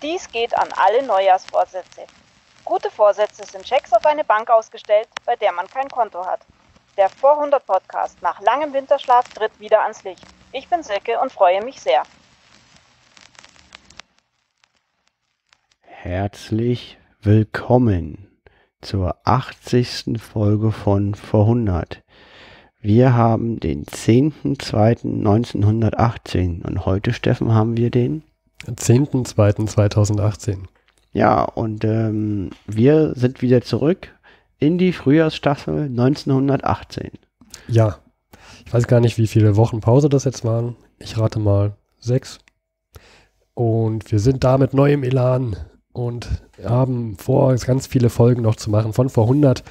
Dies geht an alle Neujahrsvorsätze. Gute Vorsätze sind Checks auf eine Bank ausgestellt, bei der man kein Konto hat. Der Vorhundert Podcast nach langem Winterschlaf tritt wieder ans Licht. Ich bin Silke und freue mich sehr. Herzlich willkommen zur 80. Folge von Vorhundert. Wir haben den 10.02.1918 und heute, Steffen, haben wir den 10.02.2018. Ja, und ähm, wir sind wieder zurück in die Frühjahrsstaffel 1918. Ja, ich weiß gar nicht, wie viele Wochen Pause das jetzt waren. Ich rate mal sechs. Und wir sind da mit neuem Elan und haben vor, ganz viele Folgen noch zu machen von vor 100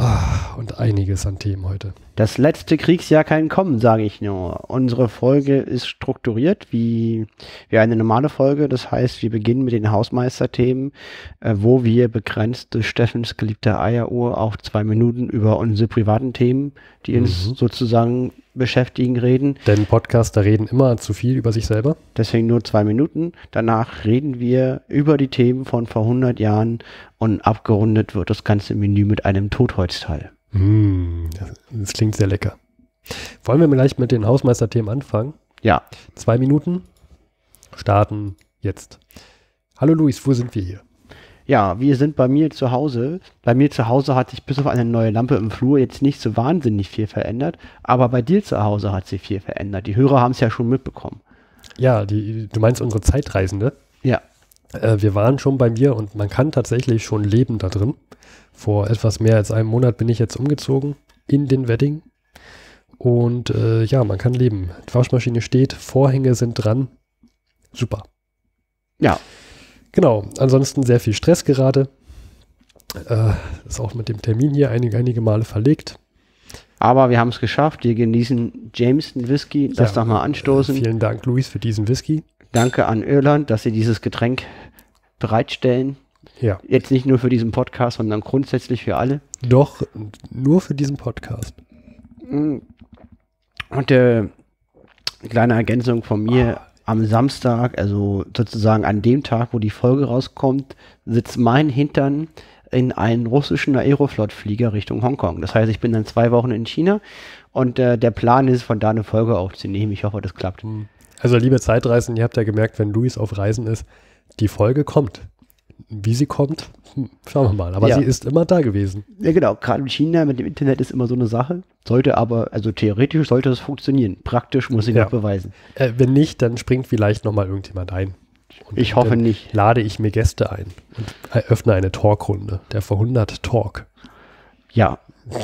Ah, und einiges an Themen heute. Das letzte Kriegsjahr kann kommen, sage ich nur. Unsere Folge ist strukturiert wie, wie eine normale Folge. Das heißt, wir beginnen mit den Hausmeisterthemen, äh, wo wir begrenzt durch Steffens geliebte Eieruhr auf zwei Minuten über unsere privaten Themen, die mhm. uns sozusagen beschäftigen, reden. Denn Podcaster reden immer zu viel über sich selber. Deswegen nur zwei Minuten. Danach reden wir über die Themen von vor 100 Jahren und abgerundet wird das ganze Menü mit einem Totholzteil. Mm, das klingt sehr lecker. Wollen wir vielleicht mit den Hausmeisterthemen anfangen? Ja. Zwei Minuten. Starten jetzt. Hallo Luis, wo sind wir hier? Ja, wir sind bei mir zu Hause. Bei mir zu Hause hat sich bis auf eine neue Lampe im Flur jetzt nicht so wahnsinnig viel verändert, aber bei dir zu Hause hat sich viel verändert. Die Hörer haben es ja schon mitbekommen. Ja, die, du meinst unsere Zeitreisende? Ja. Äh, wir waren schon bei mir und man kann tatsächlich schon leben da drin. Vor etwas mehr als einem Monat bin ich jetzt umgezogen in den Wedding. Und äh, ja, man kann leben. Die Waschmaschine steht, Vorhänge sind dran. Super. Ja. Genau, ansonsten sehr viel Stress gerade. Äh, ist auch mit dem Termin hier einige, einige Male verlegt. Aber wir haben es geschafft. Wir genießen Jameson Whisky. Lass ja, doch mal anstoßen. Äh, vielen Dank, Luis, für diesen Whisky. Danke an Irland, dass sie dieses Getränk bereitstellen. Ja. Jetzt nicht nur für diesen Podcast, sondern grundsätzlich für alle. Doch, nur für diesen Podcast. Mm. Und äh, kleine Ergänzung von mir. Ah am Samstag, also sozusagen an dem Tag, wo die Folge rauskommt, sitzt mein Hintern in einen russischen Aeroflot-Flieger Richtung Hongkong. Das heißt, ich bin dann zwei Wochen in China und äh, der Plan ist, von da eine Folge aufzunehmen. Ich hoffe, das klappt. Also, liebe Zeitreisen, ihr habt ja gemerkt, wenn Luis auf Reisen ist, die Folge kommt. Wie sie kommt, hm, schauen wir mal. Aber ja. sie ist immer da gewesen. Ja, genau. Gerade in China mit dem Internet ist immer so eine Sache. Sollte aber, also theoretisch sollte das funktionieren. Praktisch muss ich ja. noch beweisen. Äh, wenn nicht, dann springt vielleicht nochmal irgendjemand ein. Und ich hoffe nicht. Lade ich mir Gäste ein und eröffne eine Talkrunde. Der Verhundert Talk. Ja.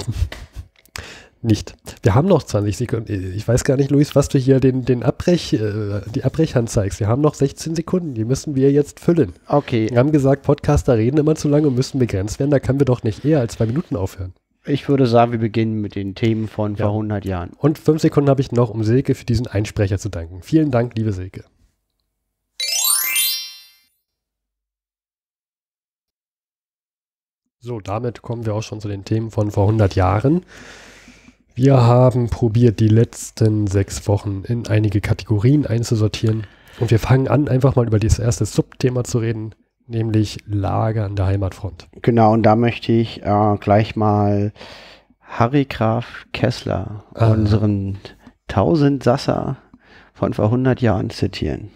nicht. Wir haben noch 20 Sekunden. Ich weiß gar nicht, Luis, was du hier den, den Abbrech, äh, die Abbrechhand zeigst. Wir haben noch 16 Sekunden, die müssen wir jetzt füllen. Okay. Wir haben gesagt, Podcaster reden immer zu lange und müssen begrenzt werden. Da können wir doch nicht eher als zwei Minuten aufhören. Ich würde sagen, wir beginnen mit den Themen von ja. vor 100 Jahren. Und fünf Sekunden habe ich noch, um Silke für diesen Einsprecher zu danken. Vielen Dank, liebe Silke. So, damit kommen wir auch schon zu den Themen von vor 100 Jahren. Wir haben probiert, die letzten sechs Wochen in einige Kategorien einzusortieren. Und wir fangen an, einfach mal über das erste Subthema zu reden, nämlich Lager an der Heimatfront. Genau, und da möchte ich äh, gleich mal Harry Graf Kessler, ah. unseren Tausendsasser von vor 100 Jahren zitieren.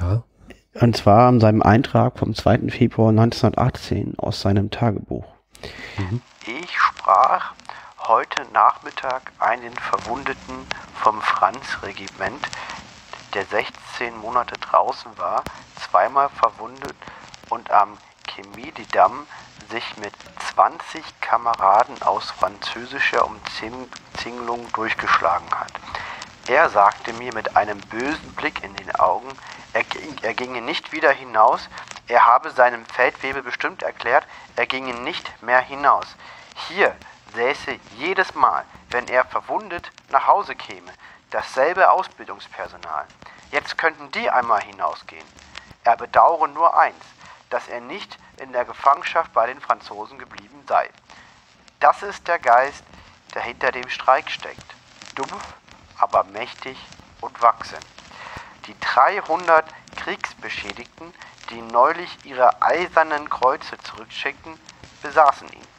Ja. Und zwar an seinem Eintrag vom 2. Februar 1918 aus seinem Tagebuch. Mhm. Ich sprach heute Nachmittag einen Verwundeten vom Franz-Regiment, der 16 Monate draußen war, zweimal verwundet und am Chemiedamm sich mit 20 Kameraden aus französischer Umzingelung durchgeschlagen hat. Er sagte mir mit einem bösen Blick in den Augen, er, er ginge nicht wieder hinaus, er habe seinem Feldwebel bestimmt erklärt, er ginge nicht mehr hinaus. Hier, säße jedes Mal, wenn er verwundet nach Hause käme, dasselbe Ausbildungspersonal. Jetzt könnten die einmal hinausgehen. Er bedauere nur eins, dass er nicht in der Gefangenschaft bei den Franzosen geblieben sei. Das ist der Geist, der hinter dem Streik steckt. Dumpf, aber mächtig und wachsend. Die 300 Kriegsbeschädigten, die neulich ihre eisernen Kreuze zurückschickten, besaßen ihn.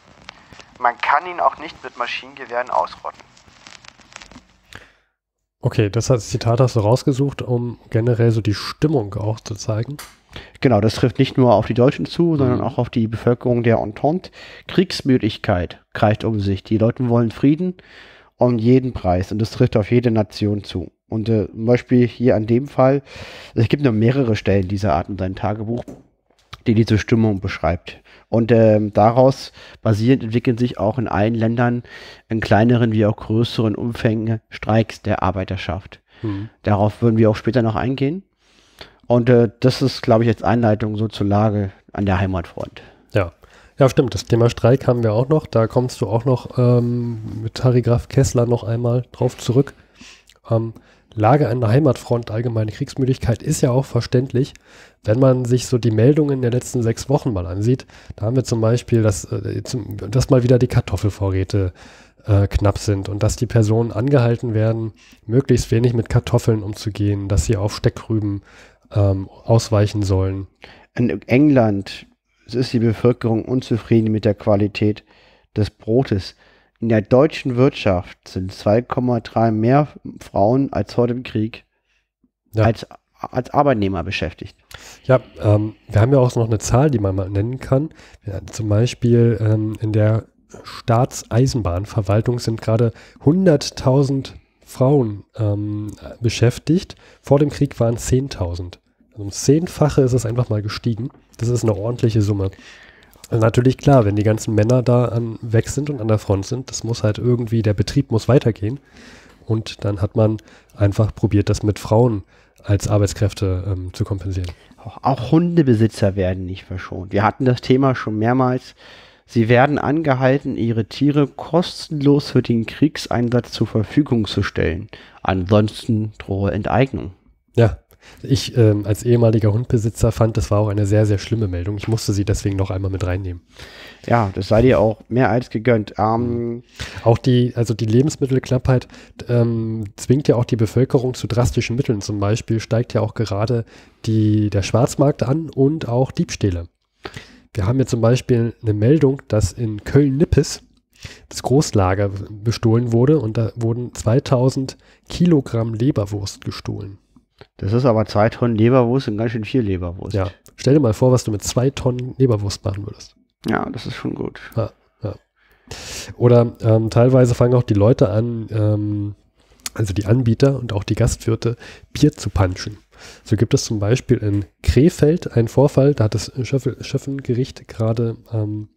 Man kann ihn auch nicht mit Maschinengewehren ausrotten. Okay, das Zitat hast du rausgesucht, um generell so die Stimmung auch zu zeigen. Genau, das trifft nicht nur auf die Deutschen zu, sondern auch auf die Bevölkerung der Entente. Kriegsmüdigkeit greift um sich. Die Leute wollen Frieden um jeden Preis und das trifft auf jede Nation zu. Und äh, zum Beispiel hier an dem Fall, es gibt nur mehrere Stellen dieser Art in seinem Tagebuch, die diese Stimmung beschreibt. Und ähm, daraus basierend entwickeln sich auch in allen Ländern in kleineren wie auch größeren Umfängen Streiks der Arbeiterschaft. Hm. Darauf würden wir auch später noch eingehen. Und äh, das ist, glaube ich, jetzt Einleitung so zur Lage an der Heimatfront. Ja. Ja, stimmt. Das Thema Streik haben wir auch noch. Da kommst du auch noch ähm, mit Harry Graf Kessler noch einmal drauf zurück. Ähm, Lage an der Heimatfront, allgemeine Kriegsmüdigkeit ist ja auch verständlich, wenn man sich so die Meldungen der letzten sechs Wochen mal ansieht. Da haben wir zum Beispiel, dass, äh, dass mal wieder die Kartoffelvorräte äh, knapp sind und dass die Personen angehalten werden, möglichst wenig mit Kartoffeln umzugehen, dass sie auf Steckrüben ähm, ausweichen sollen. In England ist die Bevölkerung unzufrieden mit der Qualität des Brotes. In der deutschen Wirtschaft sind 2,3 mehr Frauen als vor dem Krieg Ja. als, als Arbeitnehmer beschäftigt. Ja, ähm, wir haben ja auch noch eine Zahl, die man mal nennen kann. Ja, zum Beispiel ähm, in der Staatseisenbahnverwaltung sind gerade 100.000 Frauen ähm, beschäftigt. Vor dem Krieg waren 10.000. Also um Zehnfache ist es einfach mal gestiegen. Das ist eine ordentliche Summe. Also natürlich klar, wenn die ganzen Männer da an, weg sind und an der Front sind, das muss halt irgendwie, der Betrieb muss weitergehen. Und dann hat man einfach probiert, das mit Frauen als Arbeitskräfte ähm, zu kompensieren. Auch, auch Hundebesitzer werden nicht verschont. Wir hatten das Thema schon mehrmals. Sie werden angehalten, ihre Tiere kostenlos für den Kriegseinsatz zur Verfügung zu stellen. Ansonsten drohe Enteignung. Ja, ich ähm, als ehemaliger Hundbesitzer fand, das war auch eine sehr, sehr schlimme Meldung. Ich musste sie deswegen noch einmal mit reinnehmen. Ja, das sei dir auch mehr als gegönnt. Ähm, Auch die, also die Lebensmittelknappheit ähm, zwingt ja auch die Bevölkerung zu drastischen Mitteln. Zum Beispiel steigt ja auch gerade die, der Schwarzmarkt an und auch Diebstähle. Wir haben ja zum Beispiel eine Meldung, dass in Köln-Nippes das Großlager bestohlen wurde und da wurden 2000 Kilogramm Leberwurst gestohlen. Das ist aber zwei Tonnen Leberwurst und ganz schön viel Leberwurst. Ja. Stell dir mal vor, was du mit zwei Tonnen Leberwurst machen würdest. ja das ist schon gut. Oder ähm, teilweise fangen auch die Leute an, ähm, also die Anbieter und auch die Gastwirte, Bier zu punchen. So gibt es zum Beispiel in Krefeld einen Vorfall, da hat das Schöffengericht gerade ähm,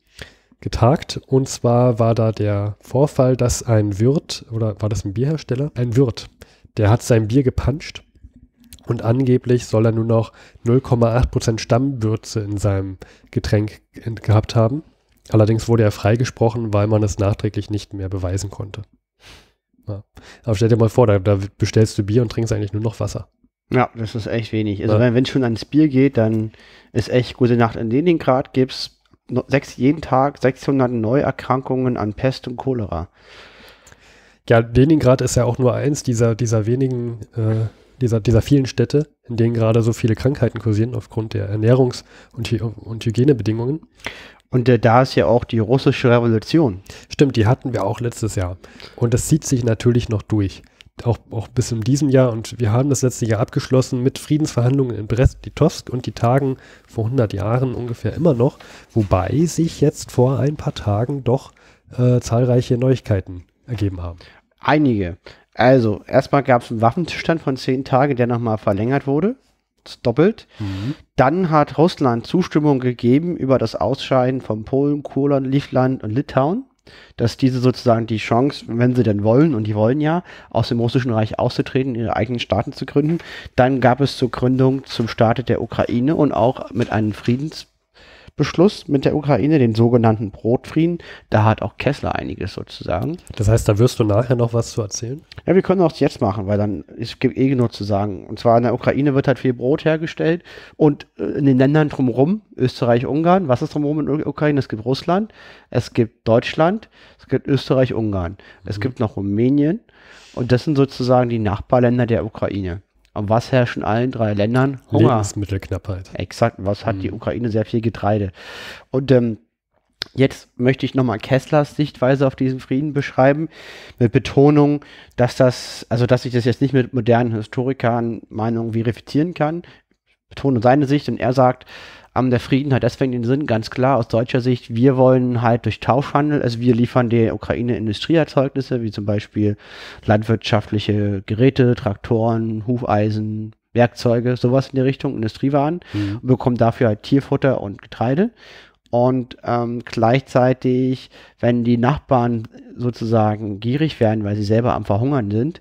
getagt. Und zwar war da der Vorfall, dass ein Wirt, oder war das ein Bierhersteller? Ein Wirt, der hat sein Bier gepanscht und angeblich soll er nur noch 0,8% Stammwürze in seinem Getränk gehabt haben. Allerdings wurde er freigesprochen, weil man es nachträglich nicht mehr beweisen konnte. Ja. Aber stell dir mal vor, da, da bestellst du Bier und trinkst eigentlich nur noch Wasser. Ja, das ist echt wenig. Also Ja. wenn es schon ans Bier geht, dann ist echt gute Nacht. In Leningrad gibt es sechs, jeden Tag 600 Neuerkrankungen an Pest und Cholera. Ja, Leningrad ist ja auch nur eins dieser, dieser wenigen, äh, dieser, dieser vielen Städte, in denen gerade so viele Krankheiten kursieren aufgrund der Ernährungs- und, Hy und Hygienebedingungen. Und äh, da ist ja auch die russische Revolution. Stimmt, die hatten wir auch letztes Jahr. Und das zieht sich natürlich noch durch. Auch, auch bis in diesem Jahr. Und wir haben das letzte Jahr abgeschlossen mit Friedensverhandlungen in Brest-Litovsk und die tagen vor 100 Jahren ungefähr immer noch. Wobei sich jetzt vor ein paar Tagen doch äh, zahlreiche Neuigkeiten ergeben haben. Einige. Also, erstmal gab es einen Waffenzustand von zehn Tagen, der nochmal verlängert wurde. Doppelt. Dann hat Russland Zustimmung gegeben über das Ausscheiden von Polen, Kurland, Livland und Litauen, dass diese sozusagen die Chance, wenn sie denn wollen, und die wollen ja, aus dem russischen Reich auszutreten, ihre eigenen Staaten zu gründen. Dann gab es zur Gründung zum Staate der Ukraine und auch mit einem Friedensbeschluss mit der Ukraine, den sogenannten Brotfrieden. Da hat auch Kessler einiges sozusagen. Das heißt, da wirst du nachher noch was zu erzählen? Ja, wir können auch jetzt machen, weil dann es gibt eh genug zu sagen. Und zwar in der Ukraine wird halt viel Brot hergestellt und äh, in den Ländern drumherum, Österreich, Ungarn, was ist drumherum in der Ukraine? Es gibt Russland, es gibt Deutschland, es gibt Österreich, Ungarn, es gibt noch Rumänien und das sind sozusagen die Nachbarländer der Ukraine. Und was herrscht in allen drei Ländern? Hunger. Lebensmittelknappheit. Exakt. Was hat die Mhm. Ukraine? Sehr viel Getreide. Und ähm, jetzt möchte ich nochmal Kesslers Sichtweise auf diesen Frieden beschreiben, mit Betonung, dass das, also dass ich das jetzt nicht mit modernen Historikern Meinungen verifizieren kann. Betone seine Sicht und er sagt, ähm, der Frieden hat deswegen den Sinn, ganz klar aus deutscher Sicht, wir wollen halt durch Tauschhandel, also wir liefern der Ukraine Industrieerzeugnisse, wie zum Beispiel landwirtschaftliche Geräte, Traktoren, Hufeisen, Werkzeuge, sowas in die Richtung, Industriewaren Mhm. und bekommen dafür halt Tierfutter und Getreide. Und ähm, gleichzeitig, wenn die Nachbarn sozusagen gierig werden, weil sie selber am Verhungern sind,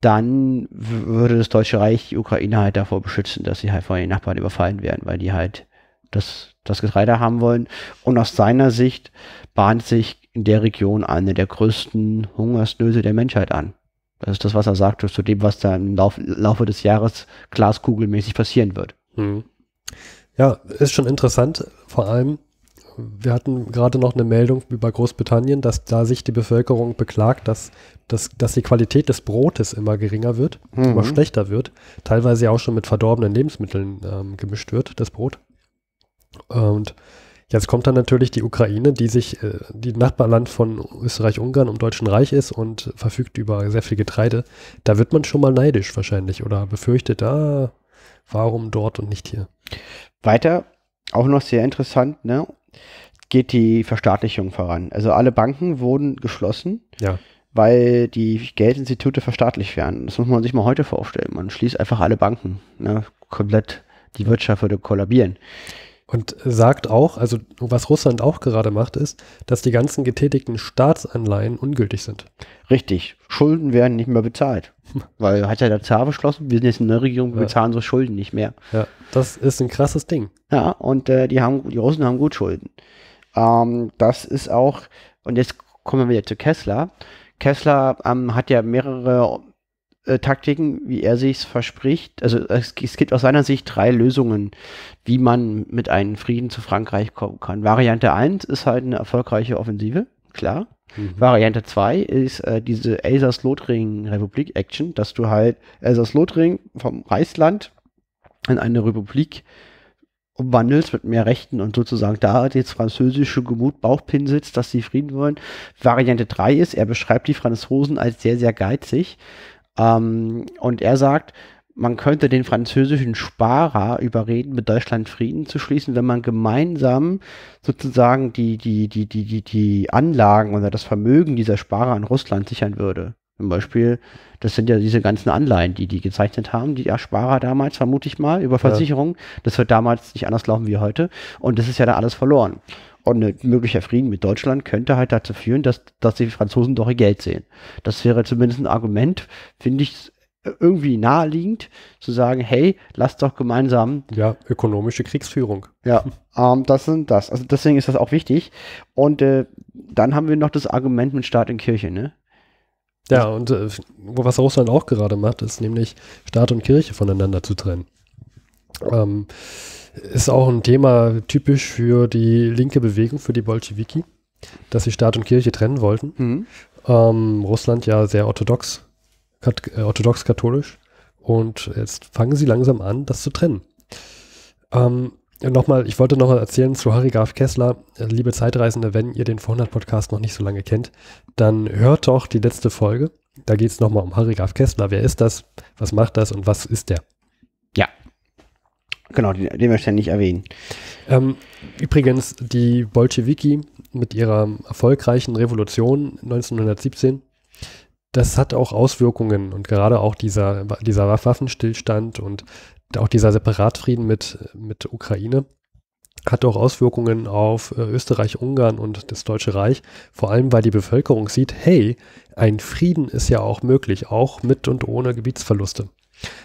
dann würde das Deutsche Reich die Ukraine halt davor beschützen, dass sie halt von den Nachbarn überfallen werden, weil die halt das, das Getreide haben wollen. Und aus seiner Sicht bahnt sich in der Region eine der größten Hungersnöte der Menschheit an. Das ist das, was er sagt, zu dem, was da im Lauf, Laufe des Jahres glaskugelmäßig passieren wird. Mhm. Ja, ist schon interessant. Vor allem, wir hatten gerade noch eine Meldung über Großbritannien, dass da sich die Bevölkerung beklagt, dass, dass, dass die Qualität des Brotes immer geringer wird, immer Mhm. schlechter wird, teilweise ja auch schon mit verdorbenen Lebensmitteln ähm, gemischt wird, das Brot. Und jetzt kommt dann natürlich die Ukraine, die sich, äh, die Nachbarland von Österreich-Ungarn im Deutschen Reich ist und verfügt über sehr viel Getreide. Da wird man schon mal neidisch wahrscheinlich oder befürchtet, ah, warum dort und nicht hier? Weiter, auch noch sehr interessant, ne, geht die Verstaatlichung voran. Also alle Banken wurden geschlossen, Ja. weil die Geldinstitute verstaatlicht werden. Das muss man sich mal heute vorstellen. Man schließt einfach alle Banken. Ne, komplett, die Wirtschaft würde kollabieren. Und sagt auch, also was Russland auch gerade macht, ist, dass die ganzen getätigten Staatsanleihen ungültig sind. Richtig, Schulden werden nicht mehr bezahlt. Weil hat ja der Zar beschlossen, wir sind jetzt in der Regierung, wir Ja. bezahlen unsere Schulden nicht mehr. Ja, das ist ein krasses Ding. Ja, und äh, die haben, die Russen haben gut Schulden. Ähm, das ist auch, und jetzt kommen wir wieder zu Kessler. Kessler ähm, hat ja mehrere äh, Taktiken, wie er sich verspricht. Also es, es gibt aus seiner Sicht drei Lösungen, wie man mit einem Frieden zu Frankreich kommen kann. Variante 1 ist halt eine erfolgreiche Offensive, klar. Variante 2 ist äh, diese Elsass-Lothringen-Republik-Action, dass du halt Elsass-Lothringen vom Reichsland in eine Republik umwandelst mit mehr Rechten und sozusagen da jetzt französische Gemut Bauchpin sitzt, dass sie Frieden wollen. Variante 3 ist, er beschreibt die Franzosen als sehr, sehr geizig ähm, und er sagt, man könnte den französischen Sparer überreden, mit Deutschland Frieden zu schließen, wenn man gemeinsam sozusagen die, die, die, die, die, die Anlagen oder das Vermögen dieser Sparer an Russland sichern würde. Zum Beispiel, das sind ja diese ganzen Anleihen, die die gezeichnet haben, die Sparer damals, vermute ich mal, über Versicherungen. Das wird damals nicht anders laufen wie heute. Und das ist ja dann alles verloren. Und ein möglicher Frieden mit Deutschland könnte halt dazu führen, dass, dass die Franzosen doch ihr Geld sehen. Das wäre zumindest ein Argument, finde ich, irgendwie naheliegend, zu sagen, hey, lasst doch gemeinsam Ja, ökonomische Kriegsführung. ja, ähm, das sind das. Also deswegen ist das auch wichtig. Und äh, dann haben wir noch das Argument mit Staat und Kirche, ne? Ja, und äh, was Russland auch gerade macht, ist nämlich Staat und Kirche voneinander zu trennen. Ähm, ist auch ein Thema typisch für die linke Bewegung, für die Bolschewiki, dass sie Staat und Kirche trennen wollten. Mhm. Ähm, Russland ja sehr orthodox, kat äh, orthodox-katholisch. Und jetzt fangen sie langsam an, das zu trennen. Ähm, nochmal, ich wollte noch erzählen zu Harry Graf Kessler, äh, liebe Zeitreisende, wenn ihr den 400 Podcast noch nicht so lange kennt, dann hört doch die letzte Folge. Da geht es nochmal um Harry Graf Kessler. Wer ist das? Was macht das? Und was ist der? Genau, den, den möchte ich nicht erwähnen. Ähm, übrigens, die Bolschewiki mit ihrer erfolgreichen Revolution 1917, das hat auch Auswirkungen und gerade auch dieser, dieser Waffenstillstand und auch dieser Separatfrieden mit, mit Ukraine hat auch Auswirkungen auf äh, Österreich, Ungarn und das Deutsche Reich, vor allem weil die Bevölkerung sieht, hey, ein Frieden ist ja auch möglich, auch mit und ohne Gebietsverluste.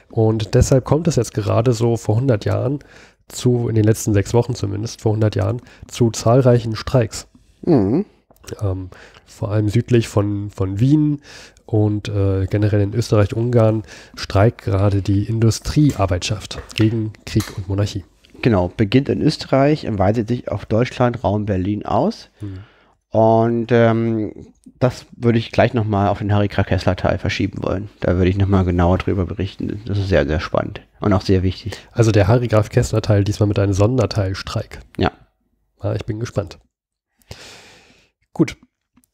Und deshalb kommt es jetzt gerade so vor 100 Jahren zu, in den letzten sechs Wochen zumindest, vor 100 Jahren, zu zahlreichen Streiks. Mhm. Ähm, vor allem südlich von, von Wien und äh, generell in Österreich, Ungarn streikt gerade die Industriearbeitschaft gegen Krieg und Monarchie. Genau, beginnt in Österreich und weitet sich auf Deutschland, Raum Berlin aus. Mhm. Und ähm, das würde ich gleich nochmal auf den Harry Kessler-Teil verschieben wollen. Da würde ich nochmal genauer drüber berichten. Das ist sehr, sehr spannend und auch sehr wichtig. Also der Harry Graf Kessler-Teil diesmal mit einem Sonderteilstreik. Ja. ja. Ich bin gespannt. Gut.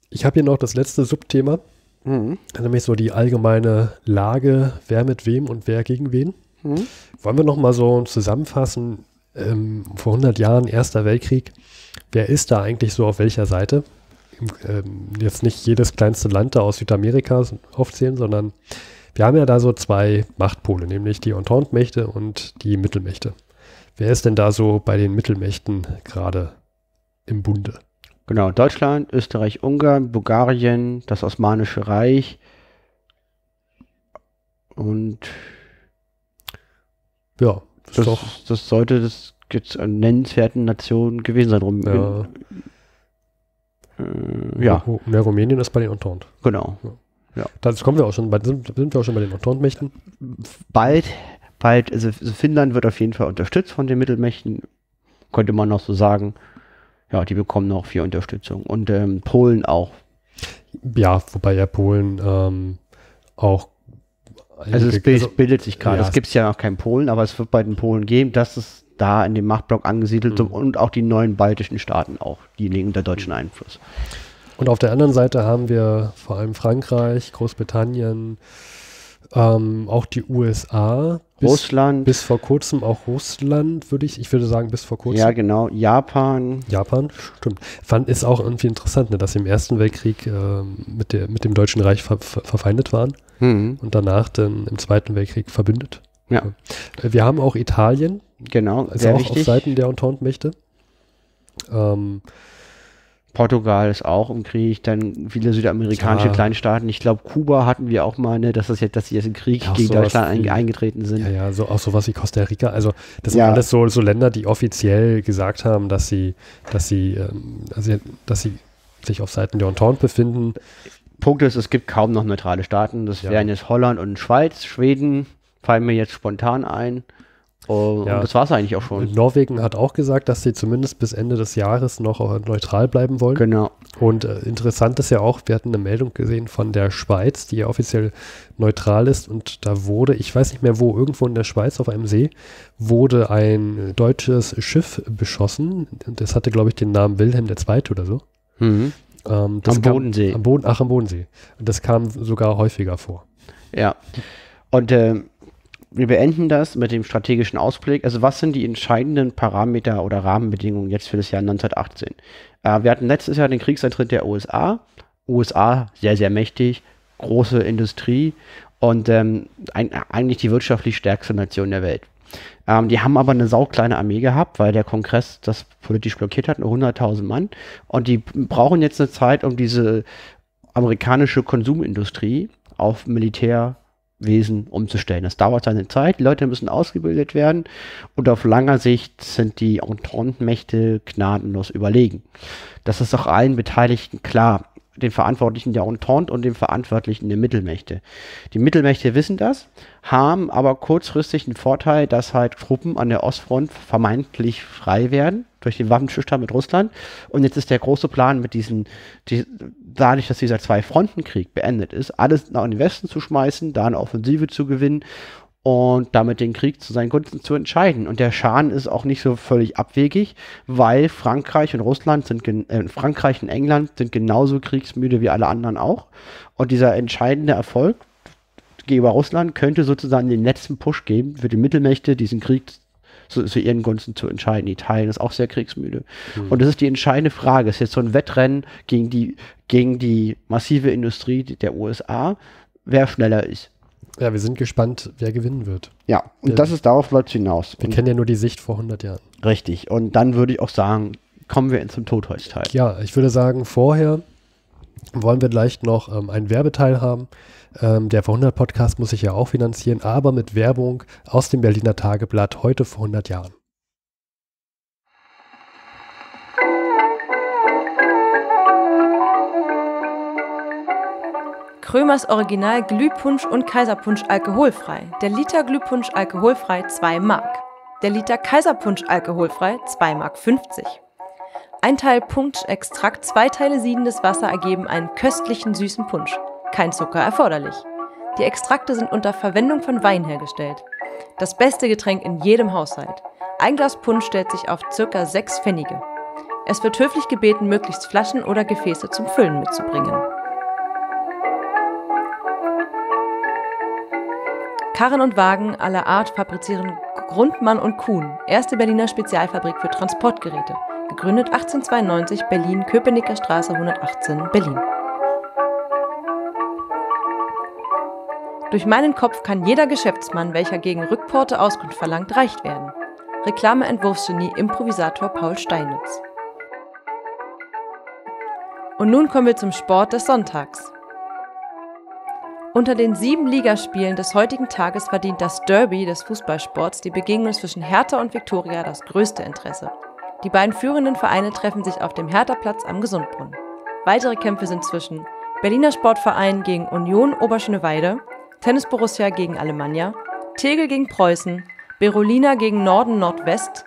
Ich habe hier noch das letzte Subthema. Mhm. Nämlich so die allgemeine Lage, wer mit wem und wer gegen wen. Mhm. Wollen wir nochmal so zusammenfassen, ähm, vor 100 Jahren, Erster Weltkrieg, wer ist da eigentlich so auf welcher Seite? Ähm, jetzt nicht jedes kleinste Land da aus Südamerika aufzählen, sondern wir haben ja da so zwei Machtpole, nämlich die Entente-Mächte und die Mittelmächte. Wer ist denn da so bei den Mittelmächten gerade im Bunde? Genau, Deutschland, Österreich, Ungarn, Bulgarien, das Osmanische Reich und ja, das, das, das sollte das jetzt an nennenswerten Nationen gewesen sein. Rum, ja. In, äh, ja. ja. Rumänien ist bei den Entente. Genau. Ja. ja. Das kommen wir auch schon bei, sind, sind wir auch schon bei den Entente-Mächten. Bald, bald, also Finnland wird auf jeden Fall unterstützt von den Mittelmächten, könnte man noch so sagen. Ja, die bekommen noch viel Unterstützung. Und ähm, Polen auch. Ja, wobei ja Polen ähm, auch also es bildet, also, bildet sich gerade. Ja, es gibt ja noch keinen Polen, aber es wird bei den Polen geben, dass es da in dem Machtblock angesiedelt mhm. und auch die neuen baltischen Staaten auch, die liegen unter deutschen mhm. Einfluss. Und auf der anderen Seite haben wir vor allem Frankreich, Großbritannien, ähm, auch die USA. Bis, Russland. Bis vor kurzem auch Russland, würde ich, ich würde sagen, bis vor kurzem. Ja, genau. Japan. Japan, stimmt. Fand ist auch irgendwie interessant, ne, dass sie im Ersten Weltkrieg äh, mit, der, mit dem Deutschen Reich ver, ver, verfeindet waren mhm. und danach dann im Zweiten Weltkrieg verbündet. Ja. Äh, wir haben auch Italien. Genau, ist sehr auch wichtig. auf Seiten der Entente-Mächte. Ähm, Portugal ist auch im Krieg, dann viele südamerikanische ja. Kleinstaaten. Ich glaube, Kuba hatten wir auch mal, ne, dass das jetzt, dass sie jetzt im Krieg ja, gegen Deutschland ein, eingetreten sind. Ja, ja, so auch sowas wie Costa Rica. Also das sind ja. alles so, so Länder, die offiziell gesagt haben, dass sie, dass sie, ähm, also, dass sie sich auf Seiten der Entente befinden. Punkt ist, es gibt kaum noch neutrale Staaten. Das wären jetzt Holland und Schweiz, Schweden fallen mir jetzt spontan ein. Oh, ja. Und das war es eigentlich auch schon. Norwegen hat auch gesagt, dass sie zumindest bis Ende des Jahres noch neutral bleiben wollen. Genau. Und äh, interessant ist ja auch, wir hatten eine Meldung gesehen von der Schweiz, die ja offiziell neutral ist. Und da wurde, ich weiß nicht mehr wo, irgendwo in der Schweiz auf einem See, wurde ein deutsches Schiff beschossen. Das hatte, glaube ich, den Namen Wilhelm II. oder so. Mhm. Ähm, am Bodensee. Am Boden, ach, am Bodensee. Und das kam sogar häufiger vor. Ja. Und äh, wir beenden das mit dem strategischen Ausblick. Also was sind die entscheidenden Parameter oder Rahmenbedingungen jetzt für das Jahr 1918? Äh, wir hatten letztes Jahr den Kriegseintritt der USA. USA sehr, sehr mächtig, große Industrie und ähm, ein, eigentlich die wirtschaftlich stärkste Nation der Welt. Ähm, die haben aber eine saukleine Armee gehabt, weil der Kongress das politisch blockiert hat, nur 100.000 Mann. Und die brauchen jetzt eine Zeit, um diese amerikanische Konsumindustrie auf Militär Wesen umzustellen. Das dauert seine Zeit, die Leute müssen ausgebildet werden und auf langer Sicht sind die Entente-Mächte gnadenlos überlegen. Das ist auch allen Beteiligten klar, den Verantwortlichen der Entente und den Verantwortlichen der Mittelmächte. Die Mittelmächte wissen das, haben aber kurzfristig den Vorteil, dass halt Truppen an der Ostfront vermeintlich frei werden durch den Waffenstillstand mit Russland. Und jetzt ist der große Plan mit diesen, die, dadurch, dass dieser Zwei-Fronten-Krieg beendet ist, alles nach den Westen zu schmeißen, da eine Offensive zu gewinnen und damit den Krieg zu seinen Gunsten zu entscheiden. Und der Schaden ist auch nicht so völlig abwegig, weil Frankreich und Russland sind, äh, Frankreich und England sind genauso kriegsmüde wie alle anderen auch. Und dieser entscheidende Erfolg gegenüber Russland könnte sozusagen den letzten Push geben für die Mittelmächte, diesen Krieg zu, zu ihren Gunsten zu entscheiden. Italien ist auch sehr kriegsmüde. Mhm. Und das ist die entscheidende Frage. Es ist jetzt so ein Wettrennen gegen die, gegen die massive Industrie der USA, wer schneller ist. Ja, wir sind gespannt, wer gewinnen wird. Ja, und wir, das ist darauf läuft hinaus. Wir und kennen ja nur die Sicht vor 100 Jahren. Richtig. Und dann würde ich auch sagen, kommen wir zum Totholzteil. Ja, ich würde sagen, vorher wollen wir gleich noch ähm, einen Werbeteil haben. Ähm, der vor 100 Podcast muss sich ja auch finanzieren, aber mit Werbung aus dem Berliner Tageblatt heute vor 100 Jahren. Krömers Original Glühpunsch und Kaiserpunsch alkoholfrei. Der Liter Glühpunsch alkoholfrei 2 Mark. Der Liter Kaiserpunsch alkoholfrei 2 Mark 50. Ein Teil Punschextrakt, zwei Teile siedendes Wasser ergeben einen köstlichen süßen Punsch. Kein Zucker erforderlich. Die Extrakte sind unter Verwendung von Wein hergestellt. Das beste Getränk in jedem Haushalt. Ein Glas Punsch stellt sich auf circa sechs Pfennige. Es wird höflich gebeten, möglichst Flaschen oder Gefäße zum Füllen mitzubringen. Karren und Wagen aller Art fabrizieren Grundmann und Kuhn, erste Berliner Spezialfabrik für Transportgeräte. Gegründet 1892 Berlin, Köpenicker Straße 118, Berlin. Durch meinen Kopf kann jeder Geschäftsmann, welcher gegen Rückporte Auskunft verlangt, reicht werden. Reklameentwurfsgenie Improvisator Paul Steinitz. Und nun kommen wir zum Sport des Sonntags. Unter den sieben Ligaspielen des heutigen Tages verdient das Derby des Fußballsports die Begegnung zwischen Hertha und Viktoria das größte Interesse. Die beiden führenden Vereine treffen sich auf dem Hertha-Platz am Gesundbrunnen. Weitere Kämpfe sind zwischen Berliner Sportverein gegen Union Oberschöneweide, Tennis Borussia gegen Alemannia, Tegel gegen Preußen, Berolina gegen Norden Nordwest,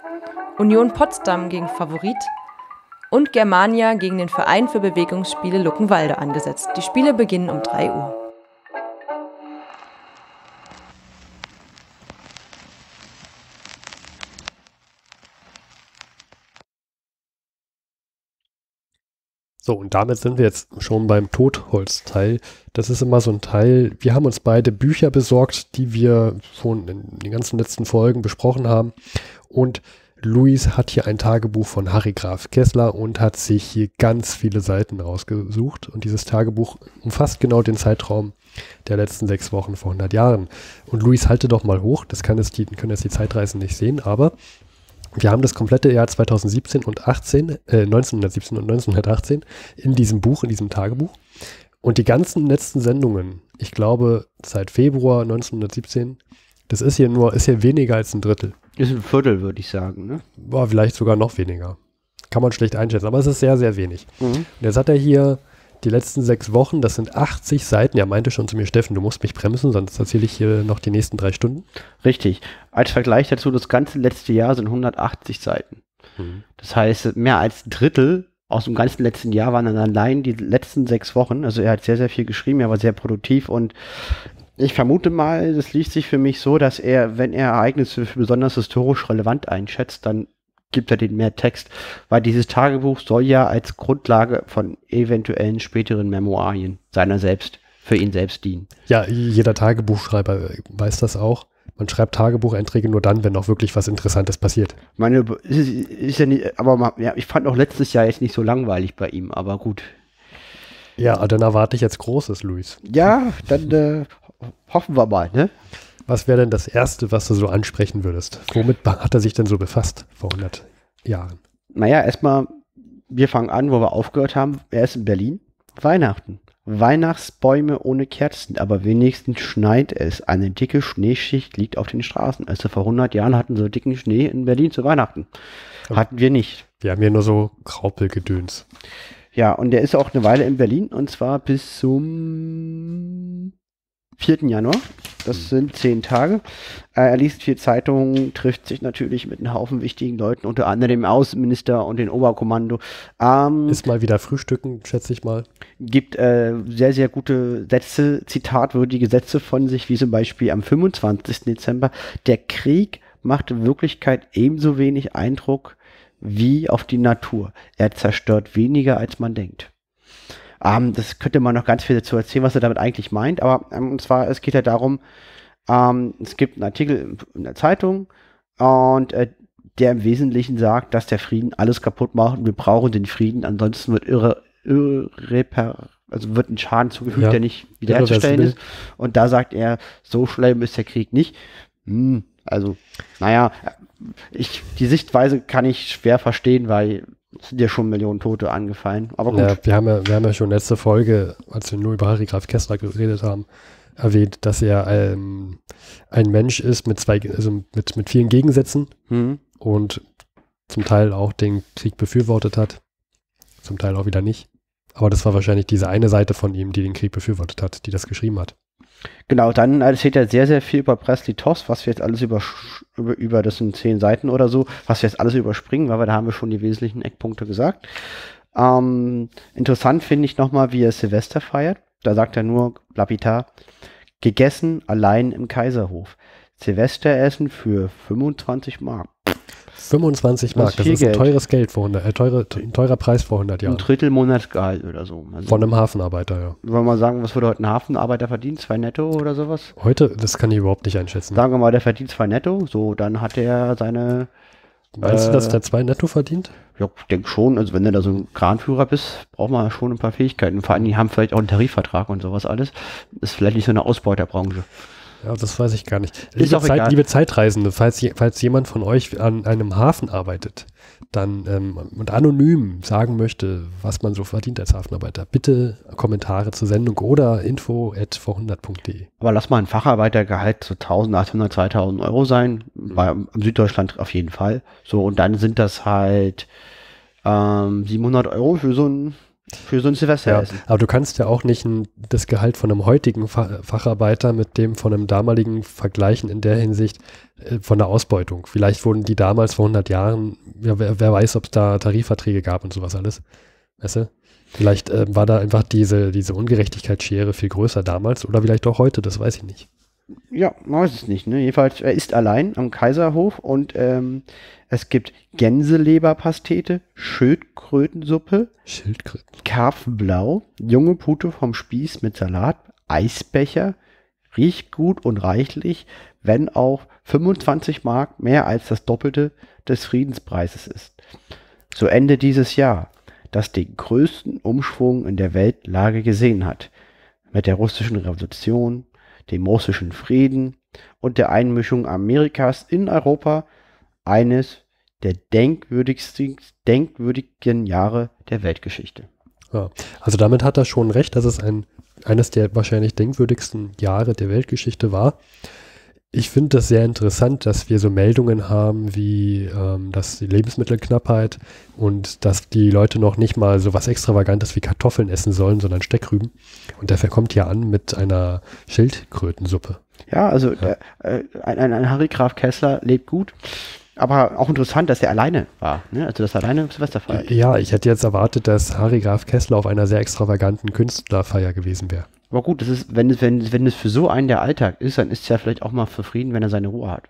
Union Potsdam gegen Favorit und Germania gegen den Verein für Bewegungsspiele Luckenwalde angesetzt. Die Spiele beginnen um 3 Uhr. So, und damit sind wir jetzt schon beim Totholzteil. Das ist immer so ein Teil. Wir haben uns beide Bücher besorgt, die wir schon in den ganzen letzten Folgen besprochen haben. Und Luis hat hier ein Tagebuch von Harry Graf Kessler und hat sich hier ganz viele Seiten rausgesucht. Und dieses Tagebuch umfasst genau den Zeitraum der letzten sechs Wochen vor 100 Jahren. Und Luis, halte doch mal hoch. Das kann jetzt die, können jetzt die Zeitreisen nicht sehen, aber wir haben das komplette Jahr 2017 und 18, äh, 1917 und 1918 in diesem Buch, in diesem Tagebuch. Und die ganzen letzten Sendungen, ich glaube seit Februar 1917, das ist hier nur, ist hier weniger als ein Drittel. Ist ein Viertel, würde ich sagen, ne? War vielleicht sogar noch weniger. Kann man schlecht einschätzen, aber es ist sehr, sehr wenig. Mhm. Und jetzt hat er hier die letzten sechs Wochen, das sind 80 Seiten. Er meinte schon zu mir, Steffen, du musst mich bremsen, sonst erzähle ich hier noch die nächsten drei Stunden. Richtig. Als Vergleich dazu, das ganze letzte Jahr sind 180 Seiten. Das heißt, mehr als ein Drittel aus dem ganzen letzten Jahr waren dann allein die letzten sechs Wochen. Also er hat sehr, sehr viel geschrieben, er war sehr produktiv und ich vermute mal, das liest sich für mich so, dass er, wenn er Ereignisse für besonders historisch relevant einschätzt, dann gibt er den mehr Text, weil dieses Tagebuch soll ja als Grundlage von eventuellen späteren Memoirien seiner selbst, für ihn selbst dienen. Ja, jeder Tagebuchschreiber weiß das auch. Man schreibt Tagebucheinträge nur dann, wenn auch wirklich was Interessantes passiert. Meine, ist, ist ja nicht, aber ma- ja, ich fand auch letztes Jahr jetzt nicht so langweilig bei ihm, aber gut. Ja, dann erwarte ich jetzt Großes, Luis. Ja, dann äh, hoffen wir mal, ne? Was wäre denn das Erste, was du so ansprechen würdest? Womit hat er sich denn so befasst vor 100 Jahren? Naja, erstmal, wir fangen an, wo wir aufgehört haben. Er ist in Berlin. Weihnachten. Weihnachtsbäume ohne Kerzen, aber wenigstens schneit es. Eine dicke Schneeschicht liegt auf den Straßen. Also vor 100 Jahren hatten sie dicken Schnee in Berlin zu Weihnachten. Hatten wir nicht. Wir haben hier nur so Graupelgedöns. Ja, und der ist auch eine Weile in Berlin und zwar bis zum 4. Januar. Das sind zehn Tage. Äh, er liest viel Zeitungen, trifft sich natürlich mit einem Haufen wichtigen Leuten, unter anderem dem Außenminister und dem Oberkommando. Ähm, Ist mal wieder Frühstücken, schätze ich mal. gibt äh, sehr, sehr gute Sätze, zitatwürdige Sätze von sich, wie zum Beispiel am 25. Dezember. Der Krieg macht in Wirklichkeit ebenso wenig Eindruck wie auf die Natur. Er zerstört weniger, als man denkt. Ähm, das könnte man noch ganz viel dazu erzählen, was er damit eigentlich meint, aber ähm, und zwar, es geht ja darum, ähm, es gibt einen Artikel in der Zeitung und äh, der im Wesentlichen sagt, dass der Frieden alles kaputt macht und wir brauchen den Frieden, ansonsten wird irre, irreper, also wird ein Schaden zugefügt, Ja, der nicht wiederherzustellen ist. Und da sagt er, so schlimm ist der Krieg nicht. Hm, also, naja, ich, die Sichtweise kann ich schwer verstehen, weil sind ja schon Millionen Tote angefallen. Aber gut. Ja, wir, haben ja, wir haben ja schon letzte Folge, als wir nur über Harry Graf Kessler geredet haben, erwähnt, dass er ähm, ein Mensch ist mit zwei, also mit, mit vielen Gegensätzen Hm. und zum Teil auch den Krieg befürwortet hat, zum Teil auch wieder nicht. Aber das war wahrscheinlich diese eine Seite von ihm, die den Krieg befürwortet hat, die das geschrieben hat. Genau, dann erzählt er sehr, sehr viel über Presley Toss, was wir jetzt alles über, über, über das sind zehn Seiten oder so, was wir jetzt alles überspringen, weil wir, da haben wir schon die wesentlichen Eckpunkte gesagt. Ähm, interessant finde ich nochmal, wie er Silvester feiert. Da sagt er nur lapidar, gegessen allein im Kaiserhof. Silvesteressen für 25 Mark. 25 Mark, das viel ist ein Geld. teures Geld vor 100, äh, teure, ein teurer Preis vor 100 Ein Jahren. Drittel Monatsgehalt oder so. Also, Von einem Hafenarbeiter, ja. wollen wir mal sagen, was würde heute ein Hafenarbeiter verdienen? Zwei netto oder sowas? Heute, das kann ich überhaupt nicht einschätzen. Sagen wir mal, der verdient zwei netto. So, dann hat er seine Meinst du, dass äh, der zwei netto verdient? Ja, ich denke schon. Also wenn du da so ein Kranführer bist, braucht man schon ein paar Fähigkeiten. Vor allem, die haben vielleicht auch einen Tarifvertrag und sowas alles. Ist vielleicht nicht so eine Ausbeuterbranche. Ja, das weiß ich gar nicht. Liebe, Zeit, liebe Zeitreisende, falls, je- falls jemand von euch an einem Hafen arbeitet, dann ähm, und anonym sagen möchte, was man so verdient als Hafenarbeiter, bitte Kommentare zur Sendung oder info at vor100.de. Aber lass mal ein Facharbeitergehalt so 1800, 2000 Euro sein. Bei, Im Süddeutschland auf jeden Fall. So, und dann sind das halt ähm, 700 Euro für so ein, für so ein Ja, Silvesteressen. aber du kannst ja auch nicht ein, das Gehalt von einem heutigen Fa Facharbeiter mit dem von einem damaligen vergleichen in der Hinsicht äh, von der Ausbeutung. Vielleicht wurden die damals vor 100 Jahren, ja, wer, wer weiß, ob es da Tarifverträge gab und sowas alles. Weißt du? Vielleicht äh, war da einfach diese, diese Ungerechtigkeitsschere viel größer damals oder vielleicht auch heute, das weiß ich nicht. Ja, man weiß es nicht. Ne? Jedenfalls, er ist allein am Kaiserhof und ähm, es gibt Gänseleberpastete, Schildkrötensuppe, Schildkröten. Karpfenblau, junge Pute vom Spieß mit Salat, Eisbecher, riecht gut und reichlich, wenn auch 25 Mark mehr als das Doppelte des Friedenspreises ist. So Ende dieses Jahr, das den größten Umschwung in der Weltlage gesehen hat. Mit der russischen Revolution, dem russischen Frieden und der Einmischung Amerikas in Europa eines der denkwürdigsten, denkwürdigen Jahre der Weltgeschichte. Also damit hat er schon recht, dass es ein, eines der wahrscheinlich denkwürdigsten Jahre der Weltgeschichte war. Ich finde das sehr interessant, dass wir so Meldungen haben wie, ähm, dass die Lebensmittelknappheit und dass die Leute noch nicht mal so was Extravagantes wie Kartoffeln essen sollen, sondern Steckrüben. Und der kommt ja an mit einer Schildkrötensuppe. Ja, also Der, äh, ein, ein, ein Harry Graf Kessler lebt gut, aber auch interessant, dass er alleine war. Ne? Also dass er alleine Silvester feiert. Ja, ich hätte jetzt erwartet, dass Harry Graf Kessler auf einer sehr extravaganten Künstlerfeier gewesen wäre. Aber gut, das ist, wenn es, wenn, wenn es für so einen der Alltag ist, dann ist es ja vielleicht auch mal für Frieden, wenn er seine Ruhe hat.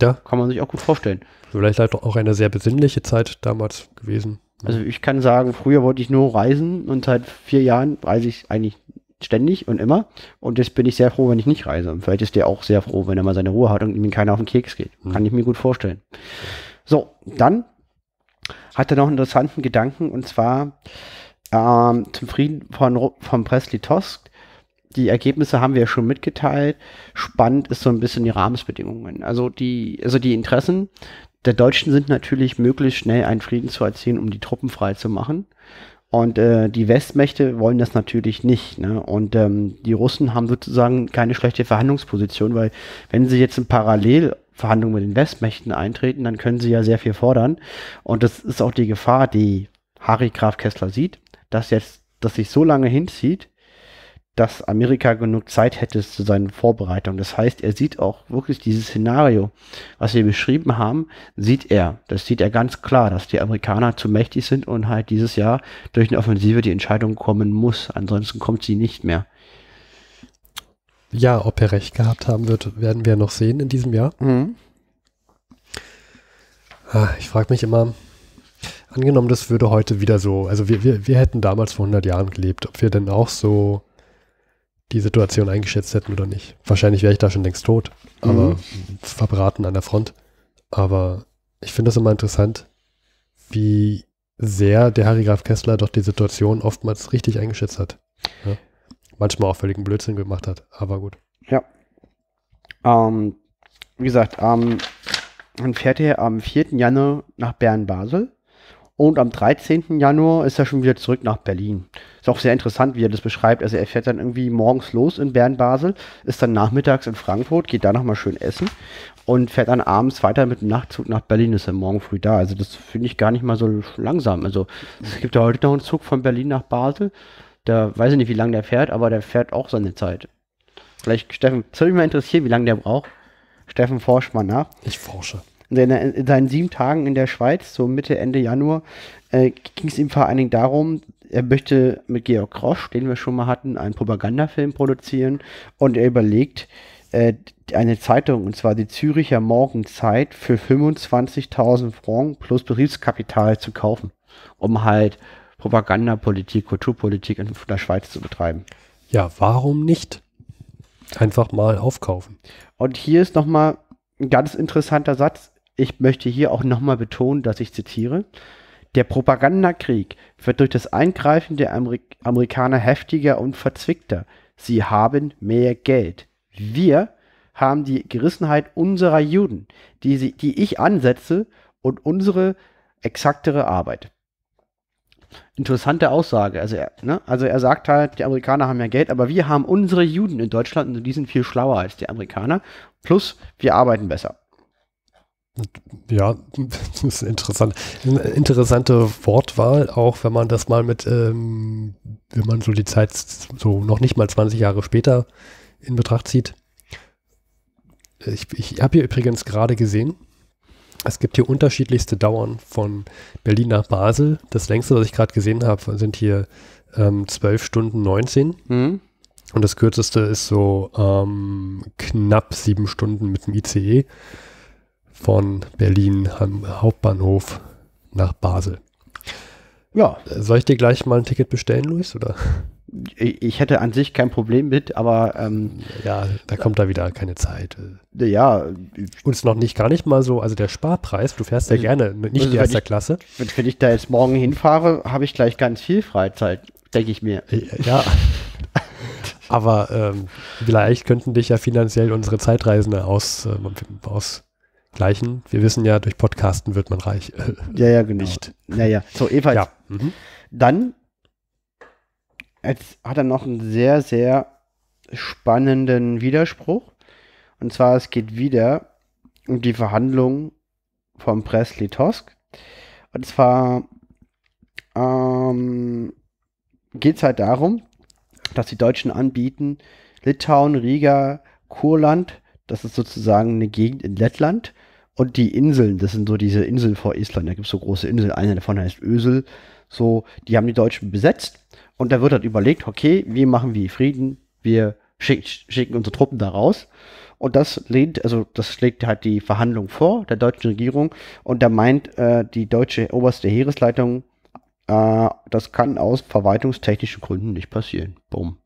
Ja. Kann man sich auch gut vorstellen. Vielleicht halt auch eine sehr besinnliche Zeit damals gewesen. Also ich kann sagen, früher wollte ich nur reisen und seit vier Jahren reise ich eigentlich ständig und immer. Und jetzt bin ich sehr froh, wenn ich nicht reise. Und vielleicht ist der auch sehr froh, wenn er mal seine Ruhe hat und ihm keiner auf den Keks geht. Hm. Kann ich mir gut vorstellen. So, dann hat er noch einen interessanten Gedanken und zwar ähm, zum Frieden von, von Presley Tosk. Die Ergebnisse haben wir ja schon mitgeteilt. Spannend ist so ein bisschen die Rahmensbedingungen. Also die, also die Interessen der Deutschen sind natürlich möglichst schnell einen Frieden zu erzielen, um die Truppen frei zu machen. Und äh, die Westmächte wollen das natürlich nicht. Ne? Und ähm, die Russen haben sozusagen keine schlechte Verhandlungsposition, weil wenn sie jetzt in Parallelverhandlungen mit den Westmächten eintreten, dann können sie ja sehr viel fordern. Und das ist auch die Gefahr, die Harry Graf Kessler sieht, dass jetzt, dass sich so lange hinzieht, dass Amerika genug Zeit hätte zu seinen Vorbereitungen. Das heißt, er sieht auch wirklich dieses Szenario, was wir beschrieben haben, sieht er. Das sieht er ganz klar, dass die Amerikaner zu mächtig sind und halt dieses Jahr durch eine Offensive die Entscheidung kommen muss. Ansonsten kommt sie nicht mehr. Ja, ob er recht gehabt haben wird, werden wir noch sehen in diesem Jahr. Ah, Ich frage mich immer, angenommen, das würde heute wieder so, also wir, wir, wir hätten damals vor 100 Jahren gelebt, ob wir denn auch so die Situation eingeschätzt hätten oder nicht. Wahrscheinlich wäre ich da schon längst tot, aber Mhm. verbraten an der Front. Aber ich finde das immer interessant, wie sehr der Harry Graf Kessler doch die Situation oftmals richtig eingeschätzt hat. Ja. Manchmal auch völligen Blödsinn gemacht hat, aber gut. Ähm, wie gesagt, ähm, dann fährt er am 4. Januar nach Bern-Basel und am 13. Januar ist er schon wieder zurück nach Berlin. Ist auch sehr interessant, wie er das beschreibt. Also er fährt dann irgendwie morgens los in Bern-Basel, ist dann nachmittags in Frankfurt, geht da nochmal schön essen und fährt dann abends weiter mit dem Nachtzug nach Berlin, ist dann morgen früh da. Also das finde ich gar nicht mal so langsam. Also es gibt ja heute noch einen Zug von Berlin nach Basel. Da weiß ich nicht, wie lange der fährt, aber der fährt auch seine Zeit. Vielleicht, Steffen, das würde mich mal interessieren, wie lange der braucht. Steffen forscht mal nach. Ich forsche. In, seiner, in seinen sieben Tagen in der Schweiz, so Mitte, Ende Januar, äh, ging es ihm vor allen Dingen darum, er möchte mit Georg Krosch, den wir schon mal hatten, einen Propagandafilm produzieren und er überlegt, äh, eine Zeitung, und zwar die Züricher Morgenzeit, für 25.000 Francs plus Betriebskapital zu kaufen, um halt Propagandapolitik, Kulturpolitik in der Schweiz zu betreiben. Ja, warum nicht? Einfach mal aufkaufen. Und hier ist nochmal ein ganz interessanter Satz. Ich möchte hier auch nochmal betonen, dass ich zitiere. Der Propagandakrieg wird durch das Eingreifen der Amerik Amerikaner heftiger und verzwickter. Sie haben mehr Geld. Wir haben die Gerissenheit unserer Juden, die, sie, die ich ansetze und unsere exaktere Arbeit. Interessante Aussage. Also er, ne? also er sagt halt, die Amerikaner haben ja Geld, aber wir haben unsere Juden in Deutschland und die sind viel schlauer als die Amerikaner. Plus, wir arbeiten besser. Ja, das ist interessant. Eine interessante Wortwahl, auch wenn man das mal mit, ähm, wenn man so die Zeit so noch nicht mal 20 Jahre später in Betracht zieht. Ich, ich habe hier übrigens gerade gesehen, es gibt hier unterschiedlichste Dauern von Berlin nach Basel. Das längste, was ich gerade gesehen habe, sind hier ähm, 12 Stunden 19. Mhm. Und das kürzeste ist so ähm, knapp sieben Stunden mit dem ICE von Berlin am Hauptbahnhof nach Basel. Ja. Soll ich dir gleich mal ein Ticket bestellen, Luis? Oder? Ich hätte an sich kein Problem mit, aber ähm, ja, da kommt da wieder keine Zeit. Ja. Uns noch nicht, gar nicht mal so, also der Sparpreis, du fährst ja also, gerne, nicht also die erster ich, Klasse. Wenn, ich da jetzt morgen hinfahre, habe ich gleich ganz viel Freizeit, denke ich mir. Ja. aber ähm, vielleicht könnten dich ja finanziell unsere Zeitreisende aus, äh, ausgleichen. Wir wissen ja, durch Podcasten wird man reich. ja, ja, genau. Nicht. Naja, so, ebenfalls. Ja. Mhm. Dann Jetzt hat er noch einen sehr, sehr spannenden Widerspruch. Und zwar, es geht wieder um die Verhandlungen vom Presley Tosk. Und zwar ähm, geht es halt darum, dass die Deutschen anbieten, Litauen, Riga, Kurland, das ist sozusagen eine Gegend in Lettland, und die Inseln, das sind so diese Inseln vor Island, da gibt es so große Inseln, eine davon heißt Ösel, so, die haben die Deutschen besetzt und da wird halt überlegt, okay, wie machen wir Frieden? Wir schick, schicken unsere Truppen da raus. Und das lehnt, also das schlägt halt die Verhandlung vor der deutschen Regierung. Und da meint äh, die deutsche oberste Heeresleitung, äh, das kann aus verwaltungstechnischen Gründen nicht passieren. Bumm.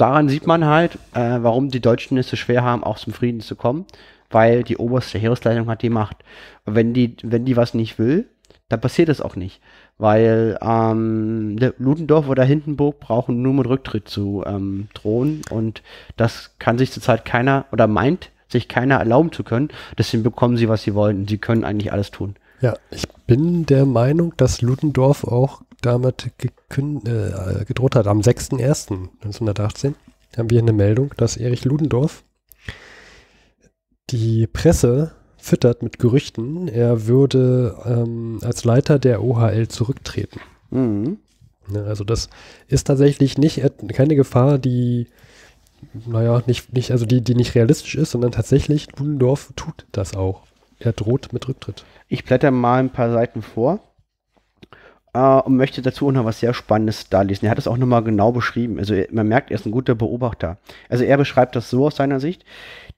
Daran sieht man halt, äh, warum die Deutschen es so schwer haben, auch zum Frieden zu kommen, weil die oberste Heeresleitung hat die Macht. wenn die, wenn die was nicht will, dann passiert es auch nicht weil ähm, Ludendorff oder Hindenburg brauchen nur mit Rücktritt zu ähm, drohen und das kann sich zurzeit keiner oder meint sich keiner erlauben zu können. Deswegen bekommen sie, was sie wollen und sie können eigentlich alles tun. Ja, ich bin der Meinung, dass Ludendorff auch damit äh, gedroht hat. Am 6.1.1918 haben wir eine Meldung, dass Erich Ludendorff die Presse füttert mit Gerüchten, er würde ähm, als Leiter der OHL zurücktreten. Mhm. Ja, also das ist tatsächlich nicht keine Gefahr, die naja, nicht, nicht, also die, die nicht realistisch ist, sondern tatsächlich Ludendorff tut das auch. Er droht mit Rücktritt. Ich blätter mal ein paar Seiten vor äh, und möchte dazu auch noch was sehr Spannendes da lesen. Er hat es auch nochmal genau beschrieben. Also man merkt, er ist ein guter Beobachter. Also er beschreibt das so aus seiner Sicht.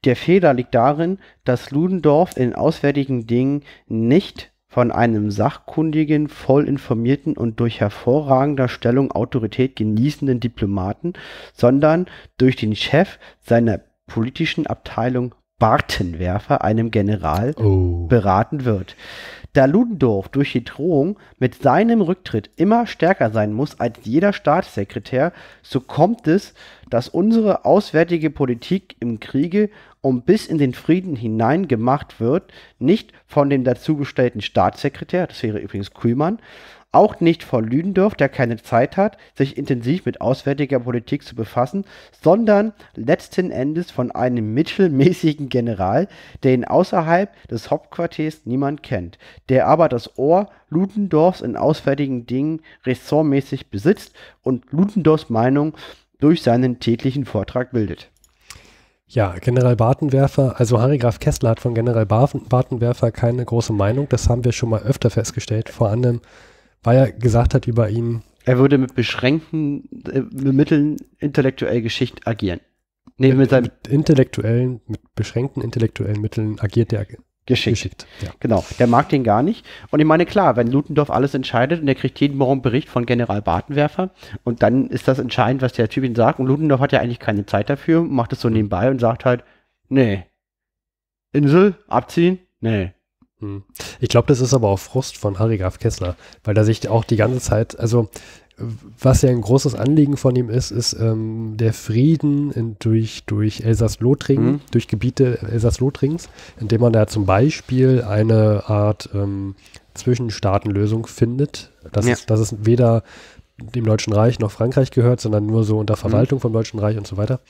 Der Fehler liegt darin, dass Ludendorff in auswärtigen Dingen nicht von einem sachkundigen, voll informierten und durch hervorragender Stellung Autorität genießenden Diplomaten, sondern durch den Chef seiner politischen Abteilung Bartenwerfer, einem General, oh. beraten wird. Da Ludendorff durch die Drohung mit seinem Rücktritt immer stärker sein muss als jeder Staatssekretär, so kommt es, dass unsere auswärtige Politik im Kriege um bis in den Frieden hinein gemacht wird, nicht von dem dazugestellten Staatssekretär, das wäre übrigens Kühlmann, auch nicht von Lüdendorff, der keine Zeit hat, sich intensiv mit auswärtiger Politik zu befassen, sondern letzten Endes von einem mittelmäßigen General, der ihn außerhalb des Hauptquartiers niemand kennt, der aber das Ohr Ludendorffs in auswärtigen Dingen ressortmäßig besitzt und Ludendorffs Meinung durch seinen täglichen Vortrag bildet. Ja, General Bartenwerfer, also Harry Graf Kessler hat von General Bartenwerfer keine große Meinung. Das haben wir schon mal öfter festgestellt. Vor allem, weil er gesagt hat über ihn. Er würde mit beschränkten äh, Mitteln intellektuell geschickt agieren. Nee, mit, mit, mit intellektuellen, mit beschränkten intellektuellen Mitteln agiert er geschickt. geschickt ja. Genau, der mag den gar nicht. Und ich meine, klar, wenn Ludendorff alles entscheidet und er kriegt jeden Morgen Bericht von General Bartenwerfer und dann ist das entscheidend, was der Typ ihm sagt. Und Ludendorff hat ja eigentlich keine Zeit dafür, macht es so nebenbei und sagt halt, nee, Insel, abziehen, nee. Hm. Ich glaube, das ist aber auch Frust von Harry Graf Kessler, weil er sich auch die ganze Zeit, also was ja ein großes Anliegen von ihm ist, ist ähm, der Frieden in, durch, durch Elsass-Lothringen, mhm. durch Gebiete Elsass-Lothrings, indem man da zum Beispiel eine Art ähm, Zwischenstaatenlösung findet, dass, ja. es, dass es weder dem Deutschen Reich noch Frankreich gehört, sondern nur so unter Verwaltung mhm. vom Deutschen Reich und so weiter.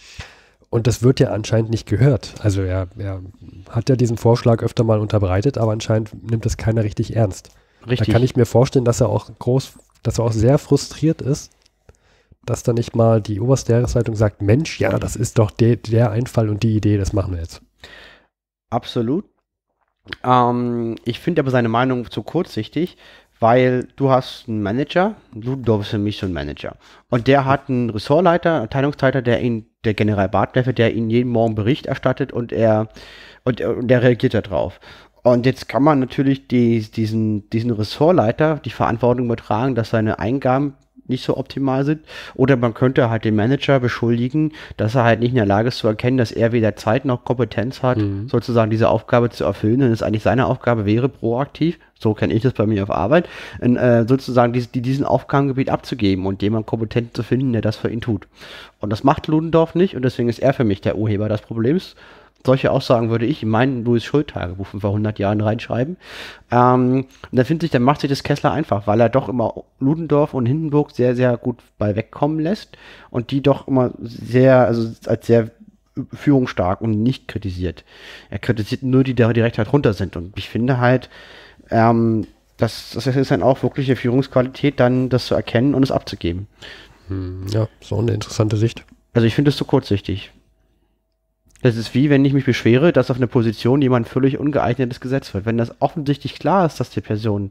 Und das wird ja anscheinend nicht gehört. Also er, er hat ja diesen Vorschlag öfter mal unterbreitet, aber anscheinend nimmt es keiner richtig ernst. Richtig. Da kann ich mir vorstellen, dass er auch groß dass er auch sehr frustriert ist, dass da nicht mal die oberste Jahreszeitung sagt, Mensch, ja, das ist doch de der Einfall und die Idee, das machen wir jetzt. Absolut. Ähm, ich finde aber seine Meinung zu kurzsichtig, weil du hast einen Manager, Ludendorff ist für mich so ein Manager. Und der hat einen Ressortleiter, Abteilungsleiter, der ihn, der General Bartleffe, der ihn jeden Morgen Bericht erstattet und er und, und der reagiert darauf. Und jetzt kann man natürlich die, diesen, diesen Ressortleiter die Verantwortung übertragen, dass seine Eingaben nicht so optimal sind. Oder man könnte halt den Manager beschuldigen, dass er halt nicht in der Lage ist zu erkennen, dass er weder Zeit noch Kompetenz hat, mhm. sozusagen diese Aufgabe zu erfüllen. Und es eigentlich seine Aufgabe wäre, proaktiv, so kenne ich das bei mir auf Arbeit, in, äh, sozusagen die, die diesen Aufgabengebiet abzugeben und jemand kompetent zu finden, der das für ihn tut. Und das macht Ludendorff nicht und deswegen ist er für mich der Urheber des Problems solche Aussagen würde ich in mein Louis Schuld-Tagebuch von vor 100 Jahren reinschreiben. Ähm, und da finde ich, dann macht sich das Kessler einfach, weil er doch immer Ludendorff und Hindenburg sehr, sehr gut bei wegkommen lässt und die doch immer sehr, also als sehr führungsstark und nicht kritisiert. Er kritisiert nur die, die direkt halt runter sind. Und ich finde halt, ähm, das, das ist dann auch wirkliche Führungsqualität, dann das zu erkennen und es abzugeben. Hm, ja, so eine interessante Sicht. Also ich finde es zu kurzsichtig. Das ist wie, wenn ich mich beschwere, dass auf eine Position jemand völlig ungeeignetes gesetzt wird. Wenn das offensichtlich klar ist, dass die Person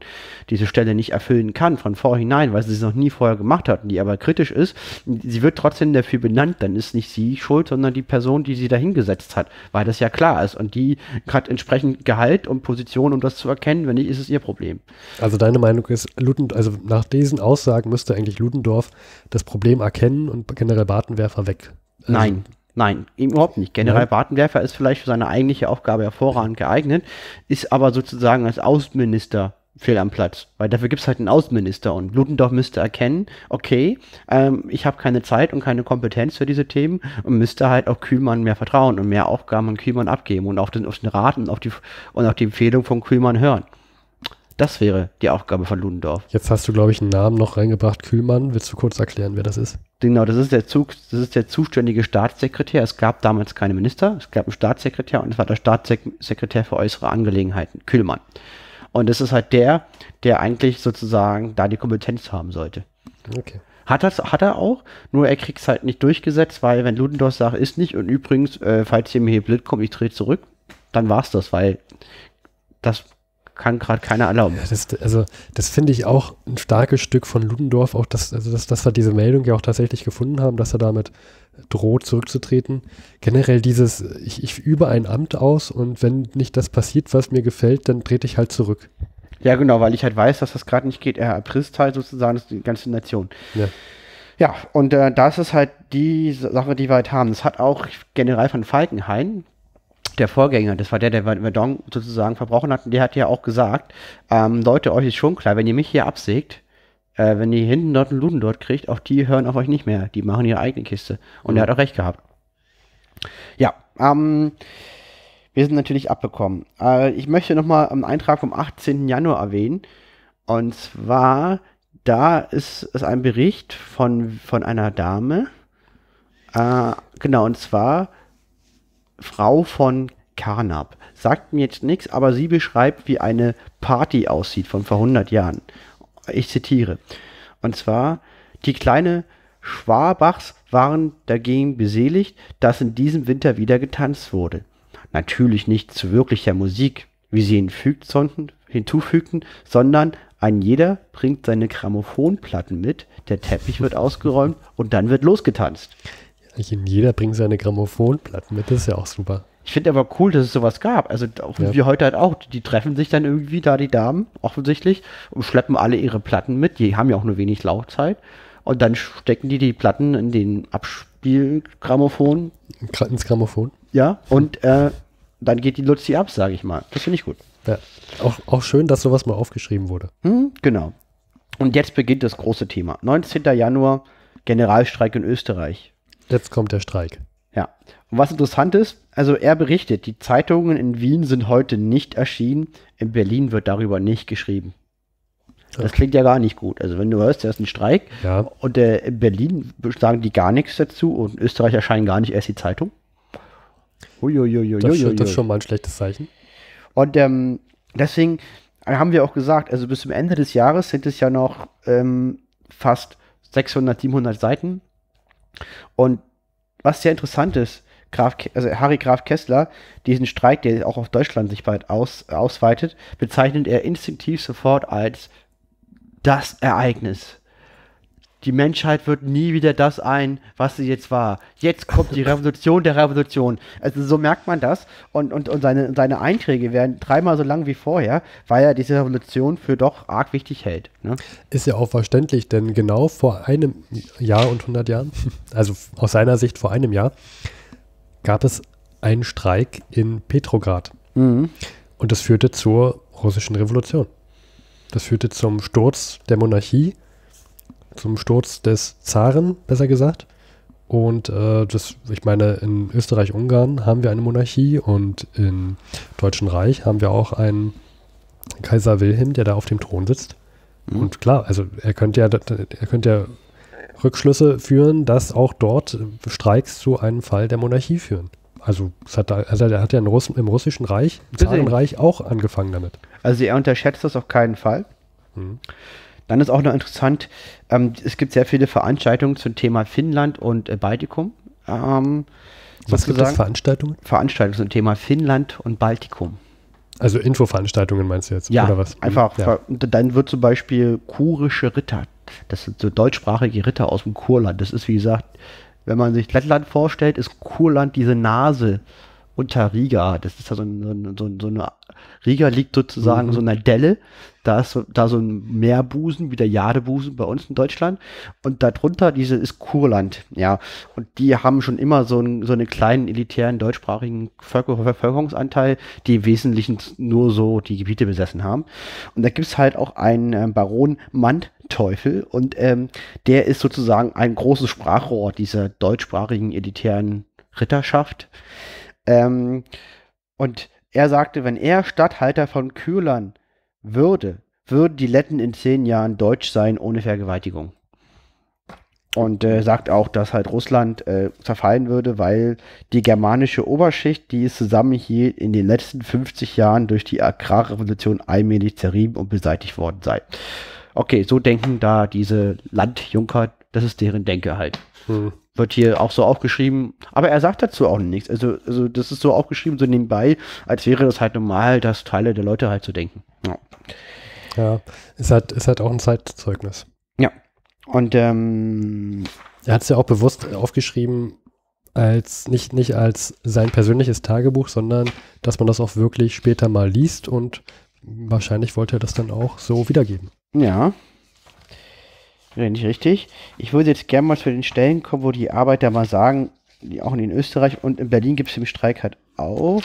diese Stelle nicht erfüllen kann von vorhinein, weil sie es noch nie vorher gemacht hat und die aber kritisch ist, sie wird trotzdem dafür benannt, dann ist nicht sie schuld, sondern die Person, die sie dahingesetzt hat, weil das ja klar ist. Und die hat entsprechend Gehalt und Position, um das zu erkennen. Wenn nicht, ist es ihr Problem. Also deine Meinung ist, Ludend, also nach diesen Aussagen müsste eigentlich Ludendorff das Problem erkennen und generell Bartenwerfer weg. Also Nein. Nein, überhaupt nicht. General Bartenwerfer ist vielleicht für seine eigentliche Aufgabe hervorragend geeignet, ist aber sozusagen als Außenminister fehl am Platz, weil dafür gibt es halt einen Außenminister und Ludendorff müsste erkennen, okay, ähm, ich habe keine Zeit und keine Kompetenz für diese Themen und müsste halt auch Kühlmann mehr vertrauen und mehr Aufgaben an Kühlmann abgeben und auf den, auf den Rat und auf die, und auf die Empfehlung von Kühlmann hören. Das wäre die Aufgabe von Ludendorff. Jetzt hast du, glaube ich, einen Namen noch reingebracht, Kühlmann. Willst du kurz erklären, wer das ist? Genau, das ist der, Zug, das ist der zuständige Staatssekretär. Es gab damals keine Minister, es gab einen Staatssekretär und es war der Staatssekretär für äußere Angelegenheiten, Kühlmann. Und das ist halt der, der eigentlich sozusagen da die Kompetenz haben sollte. Okay. Hat, das, hat er auch, nur er kriegt es halt nicht durchgesetzt, weil wenn Ludendorff sagt, ist nicht und übrigens, äh, falls ihr mir hier blöd kommt, ich drehe zurück, dann war es das, weil das kann gerade keiner erlauben. Ja, das, also, das finde ich auch ein starkes Stück von Ludendorff, auch dass, also dass, dass wir diese Meldung ja auch tatsächlich gefunden haben, dass er damit droht, zurückzutreten. Generell dieses, ich, ich übe ein Amt aus und wenn nicht das passiert, was mir gefällt, dann trete ich halt zurück. Ja, genau, weil ich halt weiß, dass das gerade nicht geht. Er erpresst halt sozusagen die ganze Nation. Ja. Ja, und äh, das ist halt die Sache, die wir halt haben. Das hat auch General von Falkenhayn, der Vorgänger, das war der, der Verdon sozusagen verbrochen hat, der hat ja auch gesagt, ähm, Leute, euch ist schon klar, wenn ihr mich hier absägt, äh, wenn ihr hinten dort einen Luden dort kriegt, auch die hören auf euch nicht mehr. Die machen ihre eigene Kiste. Und mhm. er hat auch recht gehabt. Ja, ähm, wir sind natürlich abbekommen. Äh, ich möchte nochmal einen Eintrag vom 18. Januar erwähnen. Und zwar, da ist es ein Bericht von, von einer Dame. Äh, genau, und zwar Frau von Carnap. Sagt mir jetzt nichts, aber sie beschreibt, wie eine Party aussieht von vor 100 Jahren. Ich zitiere. Und zwar, die kleine Schwabachs waren dagegen beseligt, dass in diesem Winter wieder getanzt wurde. Natürlich nicht zu wirklicher Musik, wie sie hinzufügten, sondern ein jeder bringt seine Grammophonplatten mit, der Teppich wird ausgeräumt und dann wird losgetanzt. Jeder bringt seine Grammophonplatten mit, das ist ja auch super. Ich finde aber cool, dass es sowas gab. Also Ja. wie heute halt auch. Die treffen sich dann irgendwie da, die Damen, offensichtlich, und schleppen alle ihre Platten mit. Die haben ja auch nur wenig Laufzeit. Und dann stecken die die Platten in den Abspielgrammophon. Gra- Ins Grammophon. Ja. Und äh, dann geht die Luzi ab, sage ich mal. Das finde ich gut. Ja. Auch, auch schön, dass sowas mal aufgeschrieben wurde. Hm, genau. Und jetzt beginnt das große Thema. 19. Januar, Generalstreik in Österreich. Jetzt kommt der Streik. Ja. Und was interessant ist, also er berichtet, die Zeitungen in Wien sind heute nicht erschienen, in Berlin wird darüber nicht geschrieben. Das Okay. klingt ja gar nicht gut. Also wenn du hörst, da ist ein Streik Ja, und äh, in Berlin sagen die gar nichts dazu und in Österreich erscheinen gar nicht erst die Zeitung. Uiuiuiui. das, ist- das ist schon mal ein schlechtes Zeichen. Und ähm, deswegen haben wir auch gesagt, also bis zum Ende des Jahres sind es ja noch ähm, fast 600, 700 Seiten. Und was sehr interessant ist, Graf, also Harry Graf Kessler, diesen Streik, der auch auf Deutschland sich bald aus, ausweitet, bezeichnet er instinktiv sofort als das Ereignis. Die Menschheit wird nie wieder das ein, was sie jetzt war. Jetzt kommt die Revolution der Revolution. Also so merkt man das. Und, und, und seine, seine Einträge werden dreimal so lang wie vorher, weil er diese Revolution für doch arg wichtig hält. Ne? Ist ja auch verständlich, denn genau vor einem Jahr und 100 Jahren, also aus seiner Sicht vor einem Jahr, gab es einen Streik in Petrograd. Mhm. Und das führte zur russischen Revolution. Das führte zum Sturz der Monarchie, zum Sturz des Zaren, besser gesagt. Und äh, das, ich meine, in Österreich-Ungarn haben wir eine Monarchie und im Deutschen Reich haben wir auch einen Kaiser Wilhelm, der da auf dem Thron sitzt. Mhm. Und klar, also er könnte ja, er könnte ja Rückschlüsse führen, dass auch dort Streiks zu einem Fall der Monarchie führen. Also, es hat, also er hat ja Russ, im Russischen Reich, im. Zarenreich auch angefangen damit. Also er unterschätzt das auf keinen Fall. Mhm. Dann ist auch noch interessant, ähm, es gibt sehr viele Veranstaltungen zum Thema Finnland und äh, Baltikum. Ähm, Was gibt es. Veranstaltungen? Veranstaltungen zum Thema Finnland und Baltikum. Also Infoveranstaltungen meinst du jetzt? Ja, oder was? Mhm. einfach. Ja. Dann wird zum Beispiel kurische Ritter. Das sind so deutschsprachige Ritter aus dem Kurland. Das ist, wie gesagt, wenn man sich Lettland vorstellt, ist Kurland diese Nase unter Riga. Das ist da so, ein, so, so eine. Riga liegt sozusagen Mhm. so einer Delle. Da ist so, da so ein Meerbusen, wie der Jadebusen bei uns in Deutschland. Und darunter diese ist Kurland. Ja. Und die haben schon immer so, ein, so einen kleinen elitären deutschsprachigen Völker Bevölkerungsanteil, die im Wesentlichen nur so die Gebiete besessen haben. Und da gibt es halt auch einen ähm, Baron Manteuffel und ähm, der ist sozusagen ein großes Sprachrohr dieser deutschsprachigen elitären Ritterschaft. Ähm, und er sagte, wenn er Statthalter von Kürlern würde, würden die Letten in zehn Jahren deutsch sein ohne Vergewaltigung. Und äh, sagt auch, dass halt Russland äh, zerfallen würde, weil die germanische Oberschicht, die es zusammenhielt, in den letzten 50 Jahren durch die Agrarrevolution allmählich zerrieben und beseitigt worden sei. Okay, so denken da diese Landjunker, das ist deren Denke halt. Hm. Wird hier auch so aufgeschrieben, aber er sagt dazu auch nichts. Also, also das ist so aufgeschrieben, so nebenbei, als wäre das halt normal, dass Teile der Leute halt so denken. Ja. Ja, ist halt, ist halt auch ein Zeitzeugnis. Und ähm, Er hat es ja auch bewusst aufgeschrieben, als nicht, nicht als sein persönliches Tagebuch, sondern dass man das auch wirklich später mal liest und wahrscheinlich wollte er das dann auch so wiedergeben. Ja. Ja, nicht richtig. Ich würde jetzt gerne mal zu den Stellen kommen, wo die Arbeiter mal sagen, die auch in Österreich und in Berlin gibt es im Streik halt auch,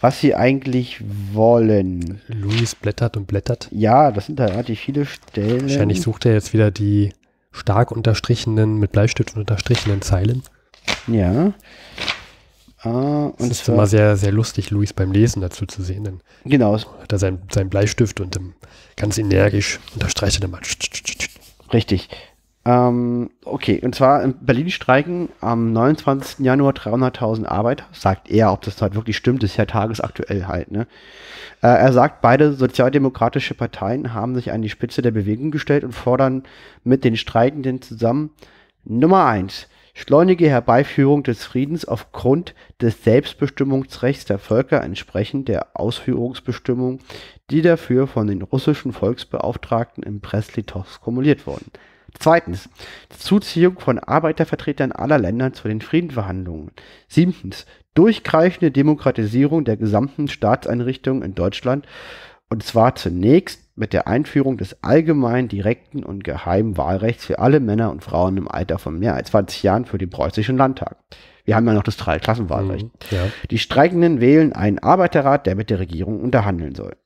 was sie eigentlich wollen. Luis blättert und blättert. Ja, das sind da relativ viele Stellen. Wahrscheinlich sucht er jetzt wieder die stark unterstrichenen, mit Bleistift unterstrichenen Zeilen. Ja. Äh, Und es ist zwar, immer sehr, sehr lustig, Luis beim Lesen dazu zu sehen. Dann genau, hat er seinen sein Bleistift und ganz energisch unterstreicht er dann mal. Richtig. Ähm, okay, und zwar in Berlin streiken am 29. Januar 300.000 Arbeiter. Sagt er, ob das halt wirklich stimmt, ist ja tagesaktuell halt. Ne? Äh, er sagt, beide sozialdemokratische Parteien haben sich an die Spitze der Bewegung gestellt und fordern mit den Streikenden zusammen Nummer eins schleunige Herbeiführung des Friedens aufgrund des Selbstbestimmungsrechts der Völker entsprechend der Ausführungsbestimmungen, die dafür von den russischen Volksbeauftragten in Brest-Litovsk wurden. Zweitens, die Zuziehung von Arbeitervertretern aller Länder zu den Friedensverhandlungen. Siebtens, durchgreifende Demokratisierung der gesamten Staatseinrichtungen in Deutschland und zwar zunächst mit der Einführung des allgemeinen, direkten und geheimen Wahlrechts für alle Männer und Frauen im Alter von mehr als 20 Jahren für den preußischen Landtag. Wir haben ja noch das Dreiklassenwahlrecht. Mhm, ja. Die Streikenden wählen einen Arbeiterrat, der mit der Regierung unterhandeln soll.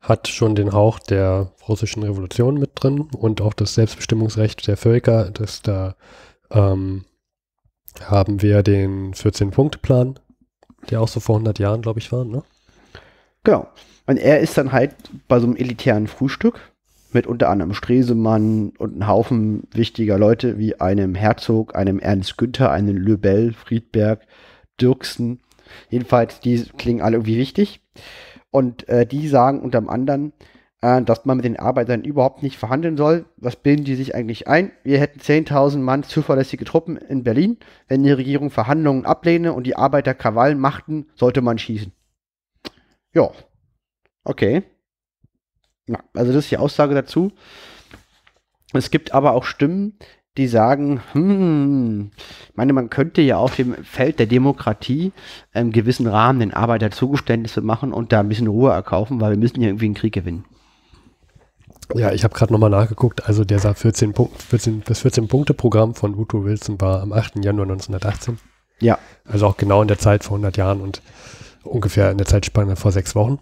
Hat schon den Hauch der russischen Revolution mit drin und auch das Selbstbestimmungsrecht der Völker. Das da ähm, haben wir den 14-Punkte-Plan, der auch so vor 100 Jahren, glaube ich, war. Ne? Genau. Und er ist dann halt bei so einem elitären Frühstück mit unter anderem Stresemann und einem Haufen wichtiger Leute wie einem Herzog, einem Ernst Günther, einem Löbel, Friedberg, Dirksen. Jedenfalls, die klingen alle irgendwie wichtig. Und äh, die sagen unter anderem, äh, dass man mit den Arbeitern überhaupt nicht verhandeln soll. Was bilden die sich eigentlich ein? Wir hätten 10.000 Mann zuverlässige Truppen in Berlin. Wenn die Regierung Verhandlungen ablehne und die Arbeiter Krawall machten, sollte man schießen. Ja. Okay. Ja, also das ist die Aussage dazu. Es gibt aber auch Stimmen, die sagen, hm, ich meine, man könnte ja auf dem Feld der Demokratie im gewissen Rahmen den Arbeiter Zugeständnisse machen und da ein bisschen Ruhe erkaufen, weil wir müssen ja irgendwie einen Krieg gewinnen. Ja, ich habe gerade nochmal nachgeguckt. Also der 14 Punkt, 14, das 14-Punkte-Programm von Woodrow Wilson war am 8. Januar 1918. Ja. Also auch genau in der Zeit vor 100 Jahren und ungefähr in der Zeitspanne vor sechs Wochen.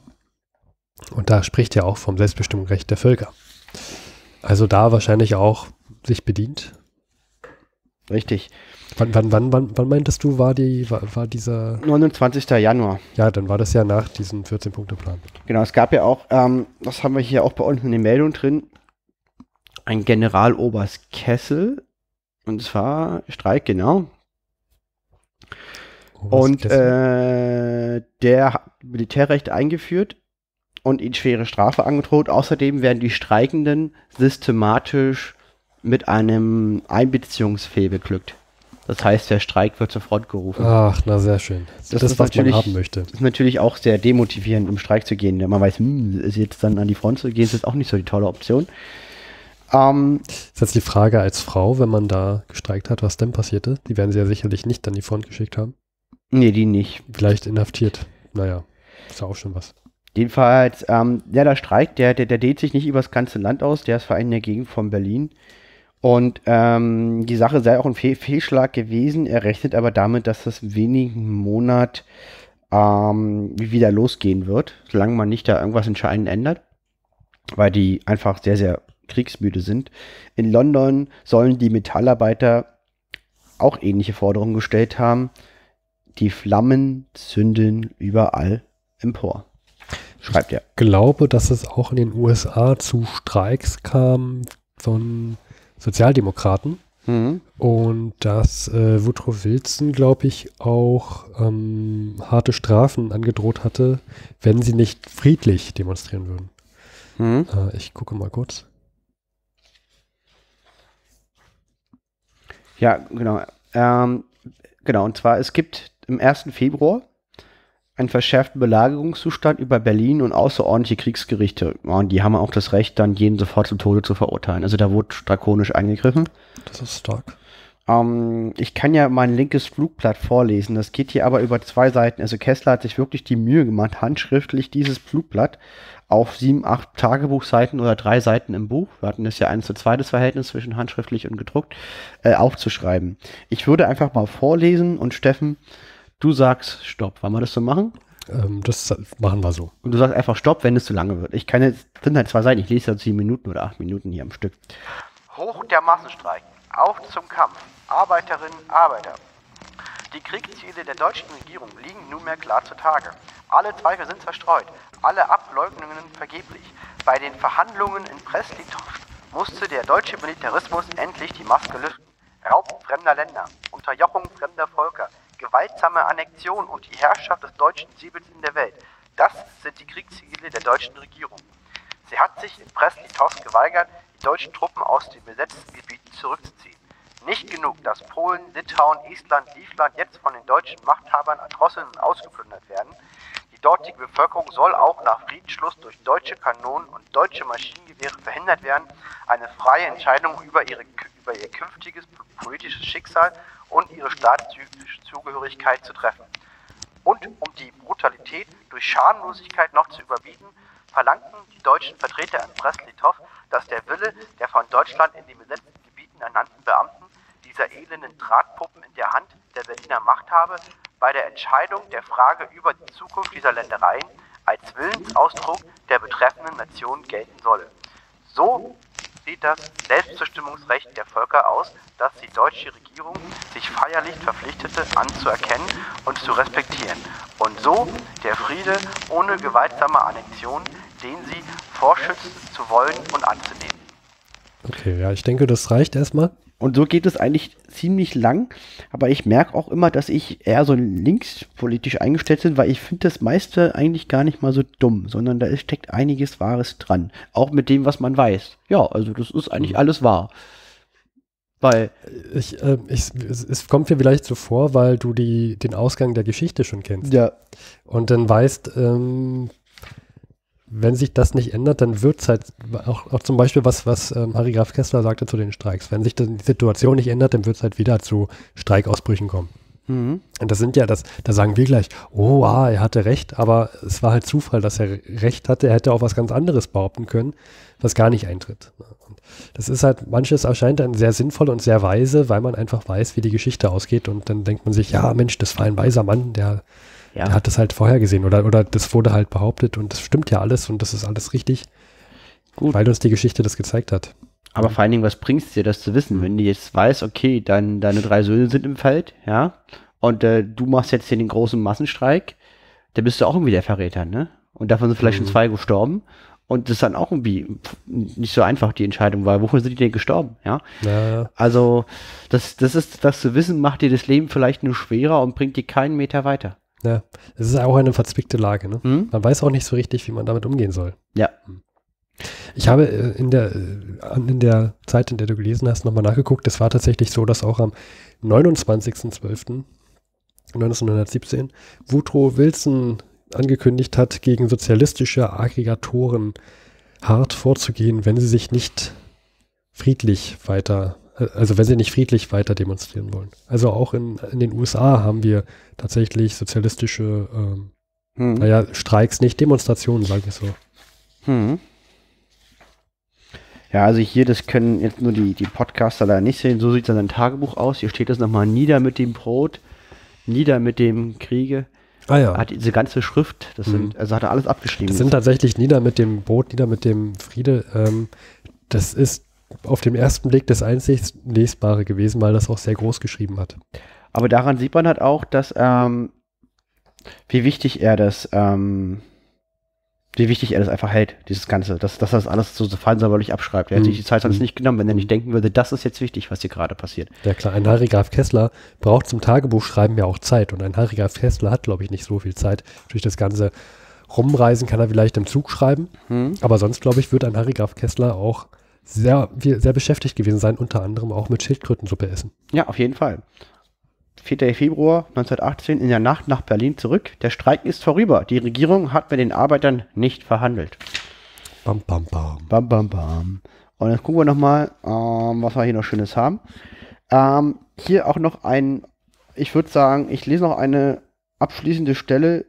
Und da spricht er auch vom Selbstbestimmungsrecht der Völker. Also da wahrscheinlich auch sich bedient. Richtig. Wann, wann, wann, wann, wann meintest du, war, die, war, war dieser. 29. Januar. Ja, dann war das ja nach diesem 14-Punkte-Plan. Genau, es gab ja auch, ähm, das haben wir hier auch bei uns in den Meldungen drin, ein Generaloberst Kessel. Und zwar Streik, genau. Und äh, der hat Militärrecht eingeführt und ihnen schwere Strafe angedroht. Außerdem werden die Streikenden systematisch mit einem Einbeziehungsfehl beglückt. Das heißt, der Streik wird zur Front gerufen. Ach, na sehr schön. Das Das, ist was man haben möchte. Das ist natürlich auch sehr demotivierend, im Streik zu gehen. Denn man weiß, hm, ist jetzt dann an die Front zu gehen, ist jetzt auch nicht so die tolle Option. Ähm, Ist jetzt die Frage als Frau, wenn man da gestreikt hat, was denn passierte? Die werden sie ja sicherlich nicht an die Front geschickt haben. nee, die nicht. Vielleicht inhaftiert. Naja, ist ja auch schon was. Jedenfalls, ähm, ja, der Streik, der, der, der dehnt sich nicht übers ganze Land aus, der ist vor allem in der Gegend von Berlin. Und ähm, die Sache sei auch ein Fehl Fehlschlag gewesen. Er rechnet aber damit, dass das in wenigen Monat ähm, wieder losgehen wird, solange man nicht da irgendwas entscheidend ändert, weil die einfach sehr, sehr kriegsmüde sind. In London sollen die Metallarbeiter auch ähnliche Forderungen gestellt haben. Die Flammen zünden überall empor. Schreibt er. glaube, dass es auch in den USA zu Streiks kam von Sozialdemokraten Mhm. und dass äh, Woodrow Wilson, glaube ich, auch ähm, harte Strafen angedroht hatte, wenn sie nicht friedlich demonstrieren würden. Mhm. Äh, ich gucke mal kurz. Ja, genau. Ähm, genau, und zwar, es gibt im 1. Februar einen verschärften Belagerungszustand über Berlin und außerordentliche Kriegsgerichte. Und die haben auch das Recht, dann jeden sofort zum Tode zu verurteilen. Also da wurde drakonisch eingegriffen. Das ist stark. Ähm, ich kann ja mein linkes Flugblatt vorlesen. Das geht hier aber über zwei Seiten. Also Kessler hat sich wirklich die Mühe gemacht, handschriftlich dieses Flugblatt auf sieben, acht Tagebuchseiten oder drei Seiten im Buch, wir hatten das ja ein zu zweites Verhältnis zwischen handschriftlich und gedruckt, äh, aufzuschreiben. Ich würde einfach mal vorlesen und Steffen, du sagst Stopp. Wollen wir das so machen? Ähm, das machen wir so. Und du sagst einfach Stopp, wenn es zu lange wird. Ich kann jetzt, sind halt zwei Seiten, ich lese ja sieben Minuten oder acht Minuten hier am Stück. Hoch der Massenstreik. Auf zum Kampf. Arbeiterinnen, Arbeiter. Die Kriegsziele der deutschen Regierung liegen nunmehr klar zutage. Alle Zweifel sind zerstreut, alle Ableugnungen vergeblich. Bei den Verhandlungen in Brest-Litovsk musste der deutsche Militarismus endlich die Maske lüften. Raub fremder Länder, Unterjochung fremder Völker, gewaltsame Annexion und die Herrschaft des deutschen Siebels in der Welt. Das sind die Kriegsziele der deutschen Regierung. Sie hat sich in Brest-Litovsk geweigert, die deutschen Truppen aus den besetzten Gebieten zurückzuziehen. Nicht genug, dass Polen, Litauen, Estland, Livland jetzt von den deutschen Machthabern erdrosselt und ausgeplündert werden. Die dortige Bevölkerung soll auch nach Friedensschluss durch deutsche Kanonen und deutsche Maschinengewehre verhindert werden, eine freie Entscheidung über, ihre, über ihr künftiges politisches Schicksal und ihre Staatszugehörigkeit zu treffen. Und um die Brutalität durch Schadenlosigkeit noch zu überbieten, verlangten die deutschen Vertreter in Brest-Litov, dass der Wille der von Deutschland in den besetzten Gebieten ernannten Beamten dieser elenden Drahtpuppen in der Hand der Berliner Machthabe bei der Entscheidung der Frage über die Zukunft dieser Ländereien als Willensausdruck der betreffenden Nation gelten solle. So sieht das Selbstbestimmungsrecht der Völker aus, das die deutsche Regierung sich feierlich verpflichtete anzuerkennen und zu respektieren. Und so der Friede ohne gewaltsame Annexion, den sie vorschützen zu wollen und anzunehmen. Okay, ja, ich denke, das reicht erstmal. Und so geht es eigentlich ziemlich lang. Aber ich merke auch immer, dass ich eher so linkspolitisch eingestellt bin, weil ich finde das meiste eigentlich gar nicht mal so dumm, sondern da steckt einiges Wahres dran. Auch mit dem, was man weiß. Ja, also das ist eigentlich alles wahr. Weil Ich, äh, ich, es, es kommt mir vielleicht so vor, weil du die, den Ausgang der Geschichte schon kennst. ja, Und dann weißt, ähm, wenn sich das nicht ändert, dann wird es halt auch, auch zum Beispiel was, was ähm, Harry Graf Kessler sagte zu den Streiks. Wenn sich die Situation nicht ändert, dann wird es halt wieder zu Streikausbrüchen kommen. mhm. Und das sind ja das, da sagen wir gleich, oh, ah, er hatte recht, aber es war halt Zufall, dass er recht hatte. Er hätte auch was ganz anderes behaupten können, was gar nicht eintritt. Und das ist halt, manches erscheint dann sehr sinnvoll und sehr weise, weil man einfach weiß, wie die Geschichte ausgeht. Und dann denkt man sich, ja, Mensch, das war ein weiser Mann, der, ja. der hat das halt vorher gesehen oder, oder das wurde halt behauptet und das stimmt ja alles und das ist alles richtig, Gut. weil uns die Geschichte das gezeigt hat. Aber vor allen Dingen, was bringt es dir, das zu wissen, wenn du jetzt weißt, okay, dein, deine drei Söhne sind im Feld, ja, und äh, du machst jetzt hier den großen Massenstreik, dann bist du auch irgendwie der Verräter, ne? Und davon sind vielleicht schon zwei gestorben. Und das ist dann auch irgendwie nicht so einfach, die Entscheidung, weil wofür sind die denn gestorben, ja? Ja, Also, das, das ist, das zu wissen, macht dir das Leben vielleicht nur schwerer und bringt dir keinen Meter weiter. Ja. Es ist auch eine verzwickte Lage, ne? Hm? Man weiß auch nicht so richtig, wie man damit umgehen soll. Ja. Ich habe äh, in der, äh, in der Zeit, in der du gelesen hast, nochmal nachgeguckt. Es war tatsächlich so, dass auch am 29.12.1917 Woodrow Wilson angekündigt hat, gegen sozialistische Aggregatoren hart vorzugehen, wenn sie sich nicht friedlich weiter, also wenn sie nicht friedlich weiter demonstrieren wollen. Also auch in, in den USA haben wir tatsächlich sozialistische, ähm, Hm. naja, Streiks, nicht Demonstrationen, sagen wir so. Hm. Ja, also hier, das können jetzt nur die, die Podcaster leider nicht sehen. So sieht sein Tagebuch aus. Hier steht das nochmal nieder mit dem Brot, nieder mit dem Kriege. Ah ja. Hat diese ganze Schrift, das sind, also hat er alles abgeschrieben. Das sind tatsächlich nieder mit dem Boot, nieder mit dem Friede. Ähm, das ist auf den ersten Blick das einzig Lesbare gewesen, weil das auch sehr groß geschrieben hat. Aber daran sieht man halt auch, dass, ähm, wie wichtig er das, ähm, wie wichtig er das einfach hält, dieses Ganze, dass, dass das alles so, so feinsäuberlich abschreibt. Er hätte Mhm. sich die Zeit sonst Mhm. nicht genommen, wenn er nicht denken würde, das ist jetzt wichtig, was hier gerade passiert. Ja klar, ein Harry Graf Kessler braucht zum Tagebuchschreiben ja auch Zeit. Und ein Harry Graf Kessler hat, glaube ich, nicht so viel Zeit. Durch das ganze Rumreisen kann er vielleicht im Zug schreiben. Hm? Aber sonst, glaube ich, wird ein Harry Graf Kessler auch sehr, sehr beschäftigt gewesen sein, unter anderem auch mit Schildkrötensuppe essen. Ja, auf jeden Fall. 4. Februar 1918 in der Nacht nach Berlin zurück. Der Streik ist vorüber. Die Regierung hat mit den Arbeitern nicht verhandelt. Bam, bam, bam. Bam, bam, bam. Und jetzt gucken wir nochmal, ähm, was wir hier noch Schönes haben. Ähm, hier auch noch ein, ich würde sagen, ich lese noch eine abschließende Stelle.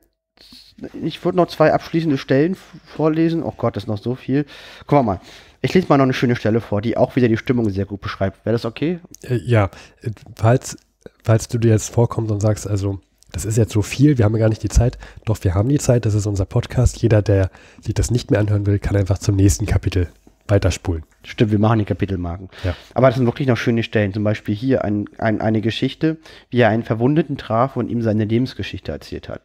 Ich würde noch zwei abschließende Stellen vorlesen. Oh Gott, das ist noch so viel. Guck mal mal. Ich lese mal noch eine schöne Stelle vor, die auch wieder die Stimmung sehr gut beschreibt. Wäre das okay? Äh, ja, äh, falls, falls du dir jetzt vorkommst und sagst, also das ist jetzt so viel, wir haben ja gar nicht die Zeit. Doch, wir haben die Zeit, das ist unser Podcast. Jeder, der sich das nicht mehr anhören will, kann einfach zum nächsten Kapitel weiterspulen. Stimmt, wir machen die Kapitelmarken. Ja. Aber das sind wirklich noch schöne Stellen. Zum Beispiel hier ein, ein, eine Geschichte, wie er einen Verwundeten traf und ihm seine Lebensgeschichte erzählt hat.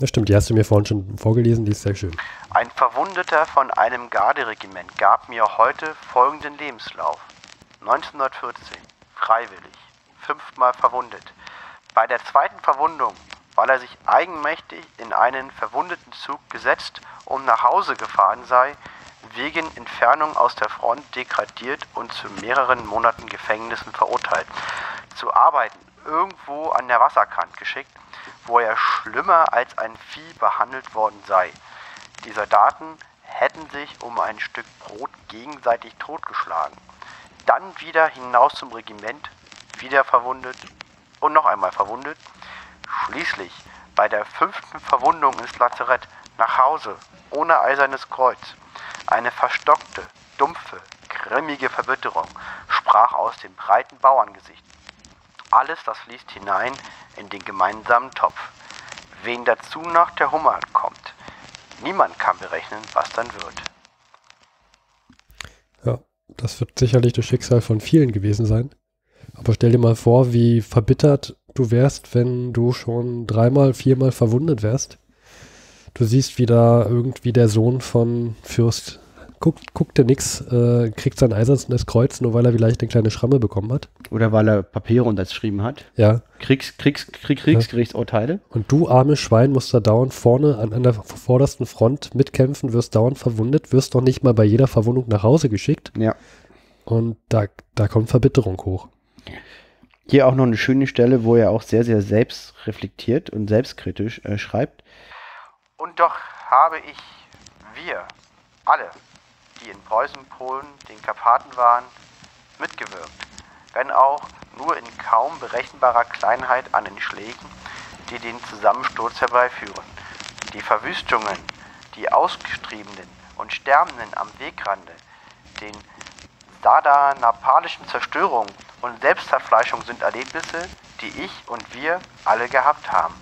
Das stimmt, die hast du mir vorhin schon vorgelesen, die ist sehr schön. Ein Verwundeter von einem Garderegiment gab mir heute folgenden Lebenslauf. 1914, freiwillig, fünfmal verwundet. Bei der zweiten Verwundung, weil er sich eigenmächtig in einen verwundeten Zug gesetzt und nach Hause gefahren sei, wegen Entfernung aus der Front degradiert und zu mehreren Monaten Gefängnissen verurteilt. Zu arbeiten irgendwo an der Wasserkant geschickt, wo er schlimmer als ein Vieh behandelt worden sei. Die Soldaten hätten sich um ein Stück Brot gegenseitig totgeschlagen. Dann wieder hinaus zum Regiment, wieder verwundet und noch einmal verwundet. Schließlich bei der fünften Verwundung ins Lazarett nach Hause ohne eisernes Kreuz. Eine verstockte, dumpfe, grimmige Verbitterung sprach aus dem breiten Bauerngesicht. Alles das fließt hinein in den gemeinsamen Topf. Wen dazu noch der Hummer kommt, niemand kann berechnen, was dann wird. Ja, das wird sicherlich das Schicksal von vielen gewesen sein. Aber stell dir mal vor, wie verbittert du wärst, wenn du schon dreimal, viermal verwundet wärst. Du siehst, wie da irgendwie der Sohn von Fürst guckt, guckt er nix, äh, kriegt sein eisernes Kreuz, nur weil er vielleicht eine kleine Schramme bekommen hat. Oder weil er Papiere unterschrieben hat. Ja. Kriegs, Kriegs, Krieg, Kriegsgerichtsurteile. Und du, armes Schwein, musst da dauernd vorne an, an der vordersten Front mitkämpfen, wirst dauernd verwundet, wirst doch nicht mal bei jeder Verwundung nach Hause geschickt. Ja. Und da, da kommt Verbitterung hoch. Hier auch noch eine schöne Stelle, wo er auch sehr, sehr selbstreflektiert und selbstkritisch äh, schreibt. Und doch habe ich, wir, alle, die in Preußen, Polen, den Karpaten waren, mitgewirkt, wenn auch nur in kaum berechenbarer Kleinheit an den Schlägen, die den Zusammensturz herbeiführen. Die Verwüstungen, die Ausgestriebenen und Sterbenden am Wegrande, den sardanapalischen Zerstörungen und Selbstzerfleischung sind Erlebnisse, die ich und wir alle gehabt haben.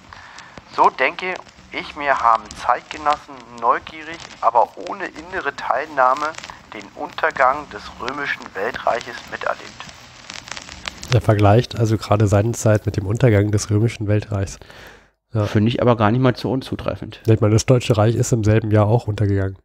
So denke ich mir, haben Zeitgenossen neugierig, aber ohne innere Teilnahme den Untergang des römischen Weltreiches miterlebt. Er vergleicht also gerade seine Zeit mit dem Untergang des römischen Weltreichs. Ja. Finde ich aber gar nicht mal so unzutreffend. Ich meine, das Deutsche Reich ist im selben Jahr auch untergegangen.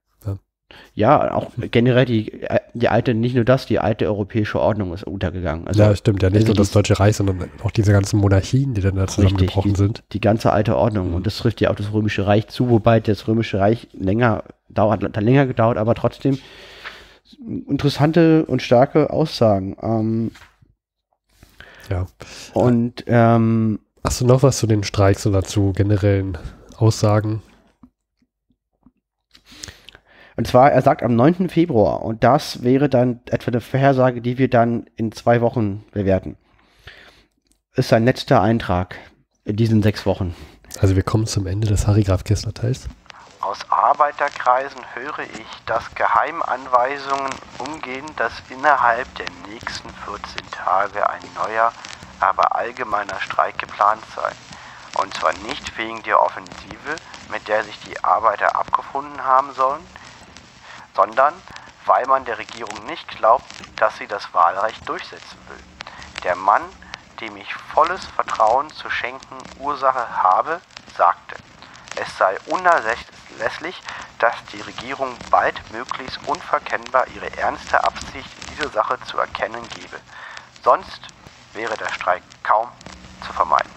Ja, auch generell die, die alte, nicht nur das, die alte europäische Ordnung ist untergegangen. Also, ja, stimmt, ja nicht nur das Deutsche Reich, sondern auch diese ganzen Monarchien, die dann da zusammengebrochen richtig, sind. Die ganze alte Ordnung. Und das trifft ja auch das Römische Reich zu, wobei das Römische Reich länger dauert, hat länger gedauert, aber trotzdem interessante und starke Aussagen. Ähm, ja. Und ähm, Hast du noch was zu den Streiks oder zu generellen Aussagen? Und zwar, er sagt am 9. Februar, und das wäre dann etwa eine Vorhersage, die wir dann in zwei Wochen bewerten. Ist sein letzter Eintrag in diesen sechs Wochen. Also wir kommen zum Ende des Harry Graf Kessler Teils. Aus Arbeiterkreisen höre ich, dass Geheimanweisungen umgehen, dass innerhalb der nächsten 14 Tage ein neuer, aber allgemeiner Streik geplant sei. Und zwar nicht wegen der Offensive, mit der sich die Arbeiter abgefunden haben sollen, sondern weil man der Regierung nicht glaubt, dass sie das Wahlrecht durchsetzen will. Der Mann, dem ich volles Vertrauen zu schenken Ursache habe, sagte, es sei unerlässlich, dass die Regierung baldmöglichst unverkennbar ihre ernste Absicht in dieser Sache zu erkennen gebe. Sonst wäre der Streik kaum zu vermeiden.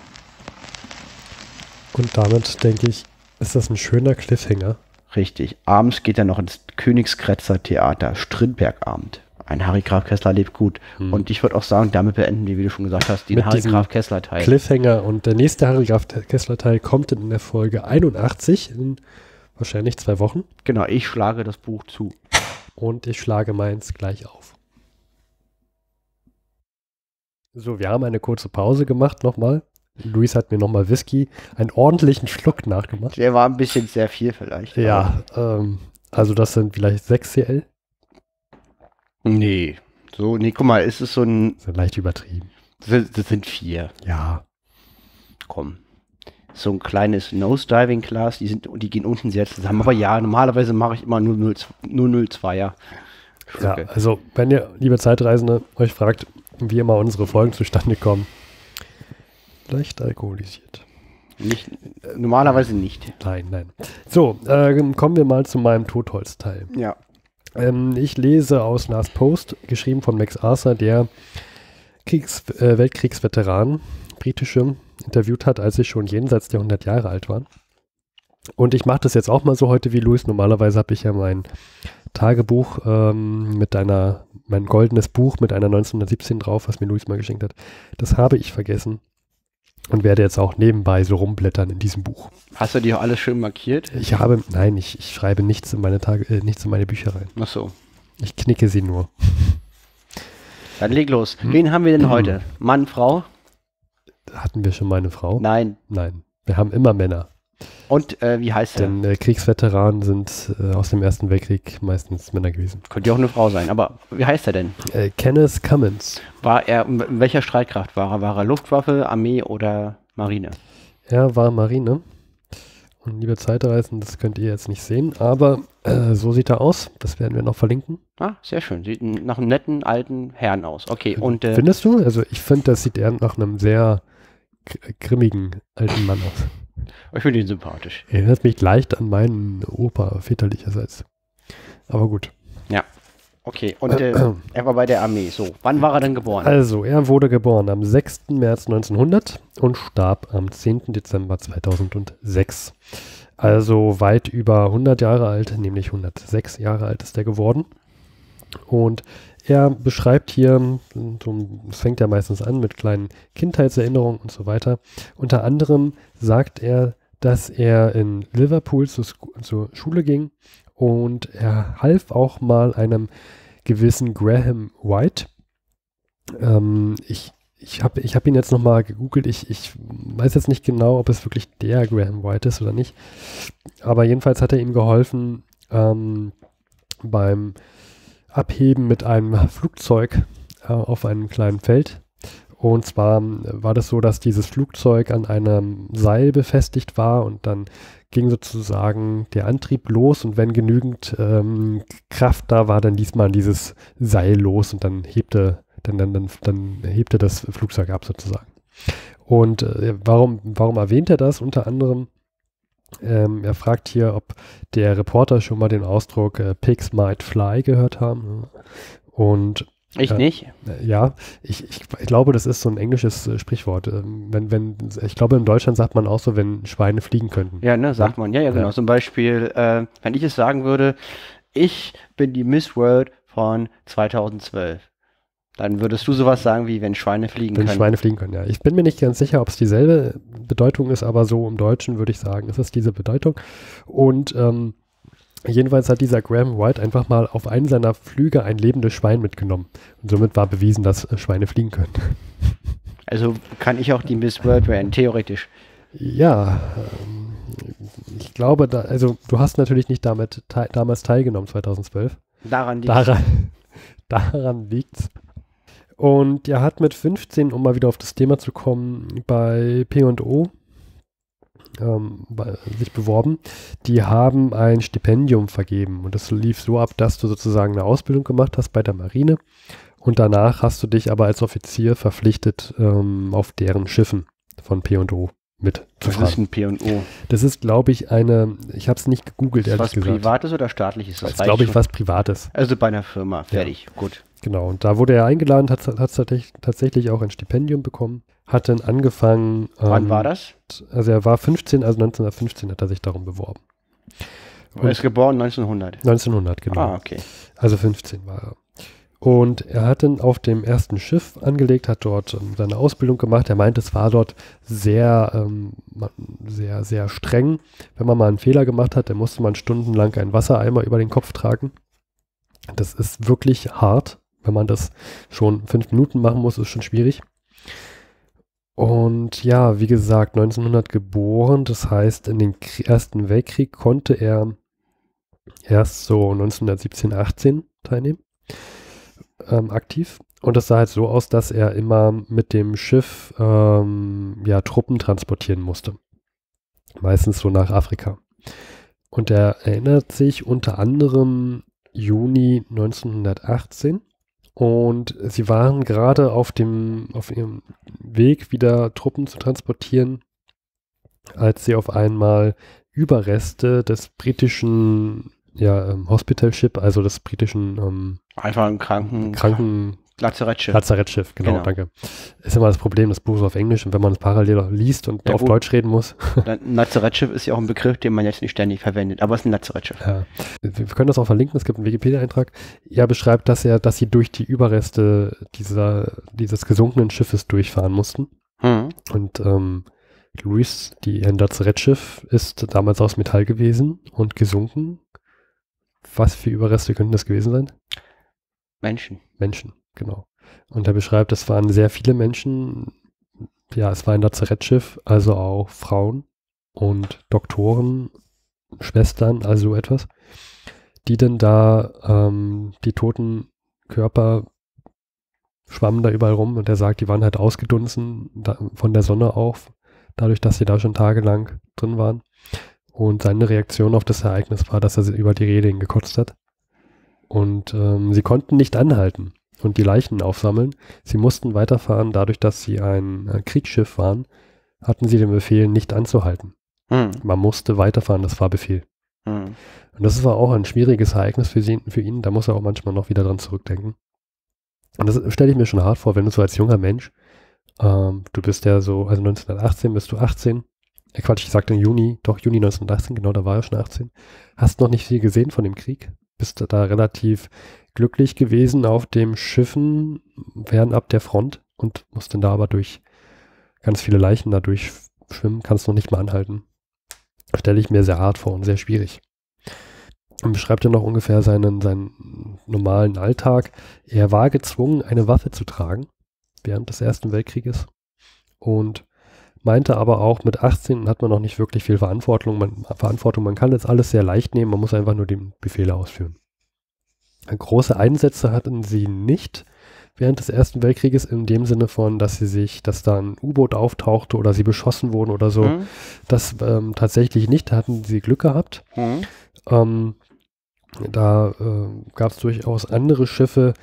Und damit denke ich, ist das ein schöner Cliffhanger Richtig. Abends geht er noch ins Königskretzer Theater, Strindbergabend. Ein Harry Graf Kessler lebt gut. Hm. Und ich würde auch sagen, damit beenden wir, wie du schon gesagt hast, den Mit Harry Graf Kessler Teil. Cliffhanger und der nächste Harry Graf Kessler Teil kommt in der Folge 81 in wahrscheinlich zwei Wochen. Genau, ich schlage das Buch zu. Und ich schlage meins gleich auf. So, wir haben eine kurze Pause gemacht nochmal. Luis hat mir nochmal Whisky, einen ordentlichen Schluck nachgemacht. Der war ein bisschen sehr viel vielleicht. Ja, ähm, also das sind vielleicht 6 CL. Nee, so, nee, guck mal, ist es so ein. Das ist leicht übertrieben. Das, das sind vier. Ja. Komm. So ein kleines Nose-Diving-Glas, die, die gehen unten sehr zusammen. Aber ja, normalerweise mache ich immer nur 0,02er. Ja, also wenn ihr, liebe Zeitreisende, euch fragt, wie immer unsere Folgen zustande kommen, Leicht alkoholisiert. Nicht, normalerweise nicht. Nein, nein. So, äh, kommen wir mal zu meinem Totholzteil. Ja. Ähm, ich lese aus Last Post, geschrieben von Max Arthur, der Kriegs-, äh, Weltkriegsveteran, britische, interviewt hat, als sie schon jenseits der 100 Jahre alt waren. Und ich mache das jetzt auch mal so heute wie Luis. Normalerweise habe ich ja mein Tagebuch ähm, mit einer, mein goldenes Buch mit einer 1917 drauf, was mir Luis mal geschenkt hat. Das habe ich vergessen und werde jetzt auch nebenbei so rumblättern in diesem Buch. Hast du die auch alles schön markiert? Ich habe, nein, ich, ich schreibe nichts in meine Tage, äh, nichts in meine Bücher rein. Ach so. Ich knicke sie nur. Dann leg los. Hm. Wen haben wir denn heute? Mann, Frau? Hatten wir schon meine Frau? Nein. Nein. Wir haben immer Männer. Und äh, wie heißt er? Denn äh, Kriegsveteranen sind äh, aus dem Ersten Weltkrieg meistens Männer gewesen. Könnte ja auch eine Frau sein, aber wie heißt er denn? Äh, Kenneth Cummins. War er, in welcher Streitkraft war er? War er Luftwaffe, Armee oder Marine? Er war Marine. Und liebe Zeitreisen, das könnt ihr jetzt nicht sehen, aber äh, so sieht er aus. Das werden wir noch verlinken. Ah, sehr schön. Sieht nach einem netten alten Herrn aus. Okay, und äh, Findest du? Also ich finde, das sieht eher nach einem sehr gr- grimmigen alten Mann aus. Ich finde ihn sympathisch. Erinnert mich leicht an meinen Opa väterlicherseits. Aber gut. Okay, und äh, er war bei der Armee. So, wann war er denn geboren? Also, er wurde geboren am 6. März 1900 und starb am 10. Dezember 2006. Also weit über 100 Jahre alt, nämlich 106 Jahre alt ist er geworden. Und er beschreibt hier, es fängt ja meistens an mit kleinen Kindheitserinnerungen und so weiter. Unter anderem sagt er, dass er in Liverpool zur, zur Schule ging und er half auch mal einem gewissen Graham White. Ähm, ich ich habe ich hab ihn jetzt nochmal gegoogelt. Ich, ich weiß jetzt nicht genau, ob es wirklich der Graham White ist oder nicht. Aber jedenfalls hat er ihm geholfen ähm, beim Abheben mit einem Flugzeug äh, auf einem kleinen Feld. Und zwar ähm, war das so, dass dieses Flugzeug an einem Seil befestigt war und dann ging sozusagen der Antrieb los und wenn genügend ähm, Kraft da war, dann ließ man dieses Seil los und dann hebte, dann, dann, dann, dann hebte das Flugzeug ab sozusagen. Und äh, warum, warum erwähnt er das? Unter anderem, ähm, er fragt hier, ob der Reporter schon mal den Ausdruck äh, Pigs might fly gehört haben. Und ich äh, nicht. äh, Ja, ich, ich, ich glaube, das ist so ein englisches äh, Sprichwort. Ähm, wenn, wenn, ich glaube, in Deutschland sagt man auch so, wenn Schweine fliegen könnten. Ja, ne, sagt man. Ja, ja, genau. Ja. Zum Beispiel, äh, wenn ich es sagen würde, ich bin die Miss World von 2012. Dann würdest du sowas sagen wie, wenn Schweine fliegen Wenn können. Schweine fliegen können, ja. Ich bin mir nicht ganz sicher, ob es dieselbe Bedeutung ist, aber so im Deutschen würde ich sagen, es ist diese Bedeutung. Und ähm, jedenfalls hat dieser Graham White einfach mal auf einen seiner Flüge ein lebendes Schwein mitgenommen. Und somit war bewiesen, dass äh, Schweine fliegen können. Also kann ich auch die Miss World werden, theoretisch. Ja, ähm, ich glaube, da, also du hast natürlich nicht damit tei damals teilgenommen, 2012. Daran liegt Daran, daran liegt's. Und er hat mit 15, um mal wieder auf das Thema zu kommen, bei P&O ähm, sich beworben. Die haben ein Stipendium vergeben. Und das lief so ab, dass du sozusagen eine Ausbildung gemacht hast bei der Marine. Und danach hast du dich aber als Offizier verpflichtet, ähm, auf deren Schiffen von P&O mit zu Was ist fahren. ein P&O? Das ist, glaube ich, eine, ich habe es nicht gegoogelt, Ist ehrlich was gesagt. Privates oder Staatliches? Das ist, weiß glaube ich, schon. was Privates. Also bei einer Firma, fertig, gut. Genau, und da wurde er eingeladen, hat, hat tatsächlich, tatsächlich auch ein Stipendium bekommen, hat dann angefangen. Wann ähm, war das? Also er war 15, also 1915 hat er sich darum beworben. Er ist geboren 1900. 1900, genau. Ah, okay. Also 15 war er. Und er hat dann auf dem ersten Schiff angelegt, hat dort ähm, seine Ausbildung gemacht. Er meint, es war dort sehr, ähm, sehr, sehr streng. Wenn man mal einen Fehler gemacht hat, dann musste man stundenlang einen Wassereimer über den Kopf tragen. Das ist wirklich hart. Wenn man das schon fünf Minuten machen muss, ist schon schwierig. Und ja, wie gesagt, 1900 geboren. Das heißt, in den Ersten Weltkrieg konnte er erst so 1917, 18 teilnehmen ähm, aktiv. Und es sah halt so aus, dass er immer mit dem Schiff ähm, ja, Truppen transportieren musste. Meistens so nach Afrika. Und er erinnert sich unter anderem Juni 1918. Und sie waren gerade auf dem, auf ihrem Weg, wieder Truppen zu transportieren, als sie auf einmal Überreste des britischen ja, ähm, Hospital Ship, also des britischen ähm, Einfach ein Kranken. Kranken, Lazarettschiff. Lazarettschiff, genau, Genau. danke. Ist immer das Problem, das Buch ist auf Englisch und wenn man es parallel liest und Ja, auf. Deutsch reden muss, Ein Lazarettschiff ist ja auch ein Begriff, den man jetzt nicht ständig verwendet, aber es ist ein Lazarettschiff. Ja. Wir wir können das auch verlinken, es gibt einen Wikipedia-Eintrag. Er beschreibt, dass er, dass sie durch die Überreste dieser, dieses gesunkenen Schiffes durchfahren mussten. Hm. Und ähm, Luis, die ein Lazarettschiff, ist damals aus Metall gewesen und gesunken. Was für Überreste könnten das gewesen sein? Menschen. Menschen, genau. Und er beschreibt, es waren sehr viele Menschen. Ja, es war ein Lazarettschiff, also auch Frauen und Doktoren, Schwestern, also so etwas, die dann da ähm, die toten Körper schwammen da überall rum und er sagt, die waren halt ausgedunsen da, von der Sonne auf, dadurch, dass sie da schon tagelang drin waren. Und seine Reaktion auf das Ereignis war, dass er sie über die Reling gekotzt hat. Und ähm, sie konnten nicht anhalten und die Leichen aufsammeln. Sie mussten weiterfahren, dadurch, dass sie ein äh, Kriegsschiff waren, hatten sie den Befehl, nicht anzuhalten. Hm. Man musste weiterfahren, das war Befehl. Hm. Und das war auch ein schwieriges Ereignis für, sie, für ihn. Da muss er auch manchmal noch wieder dran zurückdenken. Und das stelle ich mir schon hart vor, wenn du so als junger Mensch, ähm, du bist ja so, also 1918 bist du 18. Äh, Quatsch, ich sagte im Juni, doch Juni 1918, genau, da war er schon 18. Hast noch nicht viel gesehen von dem Krieg. Bist da relativ glücklich gewesen auf dem Schiffen fernab der Front und musst dann da aber durch ganz viele Leichen da durchschwimmen, kannst noch nicht mal anhalten. Stelle ich mir sehr hart vor und sehr schwierig. Und beschreibt er noch ungefähr seinen, seinen normalen Alltag. Er war gezwungen, eine Waffe zu tragen während des Ersten Weltkrieges und meinte aber auch, mit 18 hat man noch nicht wirklich viel Verantwortung. Man, Verantwortung. man kann das alles sehr leicht nehmen, man muss einfach nur die Befehle ausführen. Große Einsätze hatten sie nicht während des Ersten Weltkrieges in dem Sinne von, dass sie sich, dass da ein U-Boot auftauchte oder sie beschossen wurden oder so. Hm. Das ähm, tatsächlich nicht, da hatten sie Glück gehabt. Hm. Ähm, da äh, gab es durchaus andere Schiffe,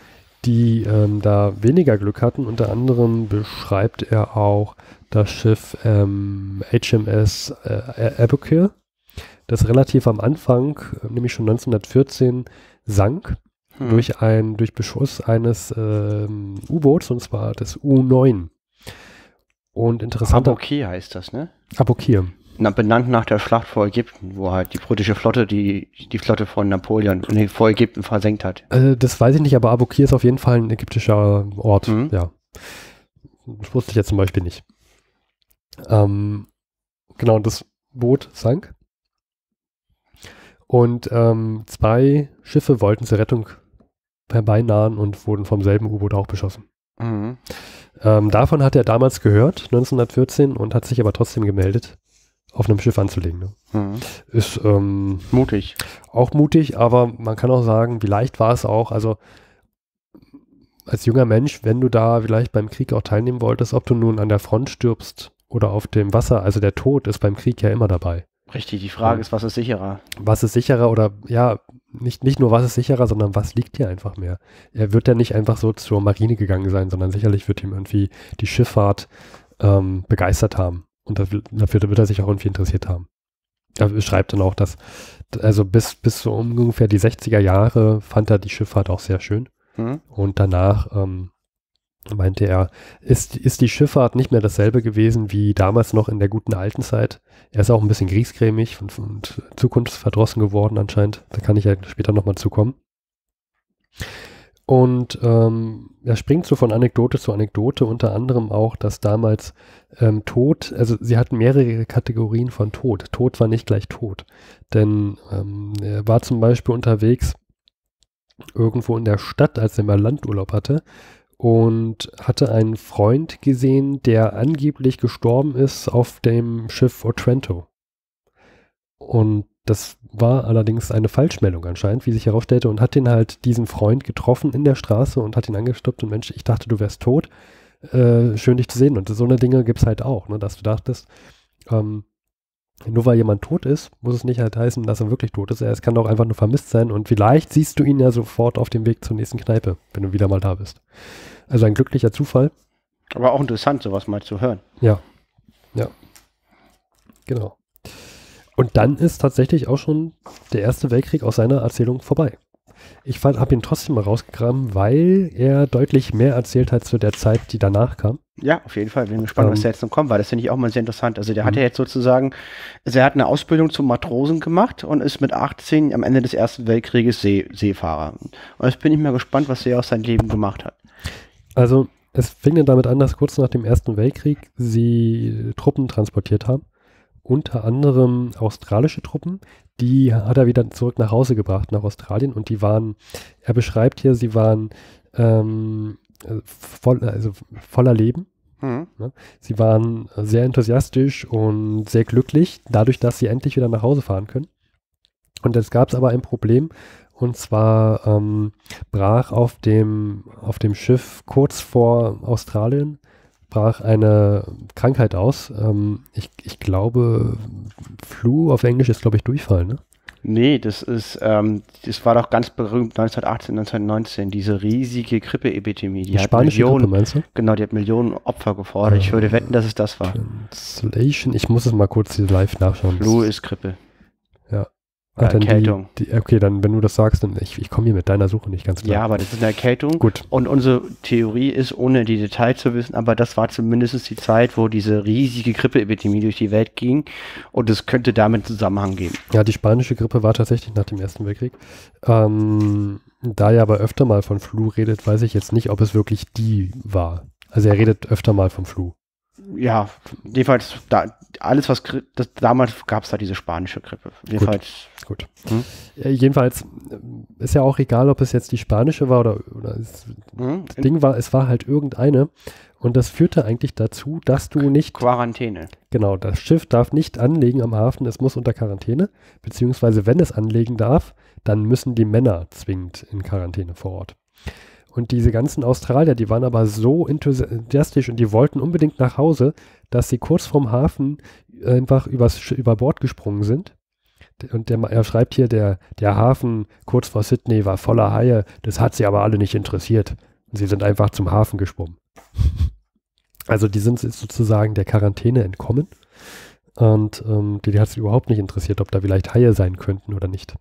die ähm, da weniger Glück hatten. Unter anderem beschreibt er auch das Schiff ähm, HMS äh, Aboukir, das relativ am Anfang, nämlich schon 1914, sank Hm. durch ein durch Beschuss eines ähm, U-Boots und zwar des U9. Und interessant Aboukir heißt das, ne? Aboukir. Na, benannt nach der Schlacht vor Ägypten, wo halt die britische Flotte die, die Flotte von Napoleon nee, vor Ägypten versenkt hat. Äh, das weiß ich nicht, aber Abukir ist auf jeden Fall ein ägyptischer Ort. Mhm. Ja. Das wusste ich jetzt zum Beispiel nicht. Ähm, genau, und das Boot sank. Und ähm, zwei Schiffe wollten zur Rettung herbeinahen und wurden vom selben U-Boot auch beschossen. Mhm. Ähm, davon hat er damals gehört, 1914, und hat sich aber trotzdem gemeldet, auf einem Schiff anzulegen. Ne? Mhm. Ist ähm, Mutig. auch mutig, aber man kann auch sagen, wie leicht war es auch, also als junger Mensch, wenn du da vielleicht beim Krieg auch teilnehmen wolltest, ob du nun an der Front stirbst oder auf dem Wasser, also der Tod ist beim Krieg ja immer dabei. Richtig, die Frage Ja. ist, was ist sicherer? Was ist sicherer oder ja, nicht, nicht nur was ist sicherer, sondern was liegt dir einfach mehr. Er wird ja nicht einfach so zur Marine gegangen sein, sondern sicherlich wird ihm irgendwie die Schifffahrt ähm, begeistert haben. Und dafür, dafür wird er sich auch irgendwie interessiert haben. Er beschreibt dann auch, dass, also bis, bis so ungefähr die 60er Jahre fand er die Schifffahrt auch sehr schön. Hm? Und danach ähm, meinte er, ist, ist die Schifffahrt nicht mehr dasselbe gewesen wie damals noch in der guten alten Zeit. Er ist auch ein bisschen griesgrämig und, und zukunftsverdrossen geworden anscheinend. Da kann ich ja später nochmal zukommen. Und ähm, er springt so von Anekdote zu Anekdote, unter anderem auch, dass damals ähm, Tod, also sie hatten mehrere Kategorien von Tod. Tod war nicht gleich Tod. Denn ähm, er war zum Beispiel unterwegs irgendwo in der Stadt, als er mal Landurlaub hatte und hatte einen Freund gesehen, der angeblich gestorben ist auf dem Schiff Otranto. Und das war allerdings eine Falschmeldung anscheinend, wie sich herausstellte, und hat den halt diesen Freund getroffen in der Straße und hat ihn angestoppt und Mensch, ich dachte, du wärst tot. Äh, schön dich zu sehen. Und so eine Dinge gibt es halt auch, ne, dass du dachtest, ähm, nur weil jemand tot ist, muss es nicht halt heißen, dass er wirklich tot ist. Es kann auch einfach nur vermisst sein und vielleicht siehst du ihn ja sofort auf dem Weg zur nächsten Kneipe, wenn du wieder mal da bist. Also ein glücklicher Zufall. Aber auch interessant, sowas mal zu hören. Ja. Ja. Genau. Und dann ist tatsächlich auch schon der Erste Weltkrieg aus seiner Erzählung vorbei. Ich habe ihn trotzdem mal rausgegraben, weil er deutlich mehr erzählt hat zu der Zeit, die danach kam. Ja, auf jeden Fall. Bin gespannt, was Ähm. da jetzt noch kommt, weil das finde ich auch mal sehr interessant. Also der hat Mhm. ja jetzt sozusagen, also er hat eine Ausbildung zum Matrosen gemacht und ist mit 18 am Ende des Ersten Weltkrieges See, Seefahrer. Und jetzt bin ich mal gespannt, was er aus seinem Leben gemacht hat. Also es fing dann damit an, dass kurz nach dem Ersten Weltkrieg sie Truppen transportiert haben. Unter anderem australische Truppen. Die hat er wieder zurück nach Hause gebracht, nach Australien. Und die waren, er beschreibt hier, sie waren ähm, äh, voll, also voller Leben. Mhm. Sie waren sehr enthusiastisch und sehr glücklich, dadurch, dass sie endlich wieder nach Hause fahren können. Und jetzt gab es aber ein Problem, und zwar ähm, brach auf dem, auf dem Schiff kurz vor Australien brach eine Krankheit aus. Ähm, ich, ich glaube, Flu auf Englisch ist, glaube ich, Durchfall, ne? Nee, das ist, ähm, das war doch ganz berühmt 1918, 1919, diese riesige Grippeepidemie. Die, Die hat spanische Millionen, Grippe, meinst du? genau, die hat Millionen Opfer gefordert. Ich würde wetten, dass es das war. Translation, ich muss es mal kurz live nachschauen. Flu ist Grippe. Dann Erkältung. Die, die, okay, dann, wenn du das sagst, dann ich, ich komme hier mit deiner Suche nicht ganz klar. Ja, aber das ist eine Erkältung. Gut. Und unsere Theorie ist, ohne die Details zu wissen, aber das war zumindest die Zeit, wo diese riesige Grippeepidemie durch die Welt ging. Und es könnte damit Zusammenhang geben. Ja, die spanische Grippe war tatsächlich nach dem Ersten Weltkrieg. Ähm, da er aber öfter mal von Flu redet, weiß ich jetzt nicht, ob es wirklich die war. Also er redet öfter mal vom Flu. Ja, jedenfalls, da, alles, was das, damals gab es da diese spanische Grippe. Jedenfalls, Gut. Hm? Ja, jedenfalls ähm, ist ja auch egal, ob es jetzt die spanische war oder, oder es, hm, das Ding war, es war halt irgendeine. Und das führte eigentlich dazu, dass du nicht Quarantäne. Genau, das Schiff darf nicht anlegen am Hafen, es muss unter Quarantäne, beziehungsweise wenn es anlegen darf, dann müssen die Männer zwingend in Quarantäne vor Ort. Und diese ganzen Australier, die waren aber so enthusiastisch und die wollten unbedingt nach Hause, dass sie kurz vorm Hafen einfach übers, über Bord gesprungen sind. Und der, er schreibt hier, der, der Hafen kurz vor Sydney war voller Haie, das hat sie aber alle nicht interessiert. Und sie sind einfach zum Hafen geschwommen. Also die sind sozusagen der Quarantäne entkommen. Und ähm, die, die hat es überhaupt nicht interessiert, ob da vielleicht Haie sein könnten oder nicht.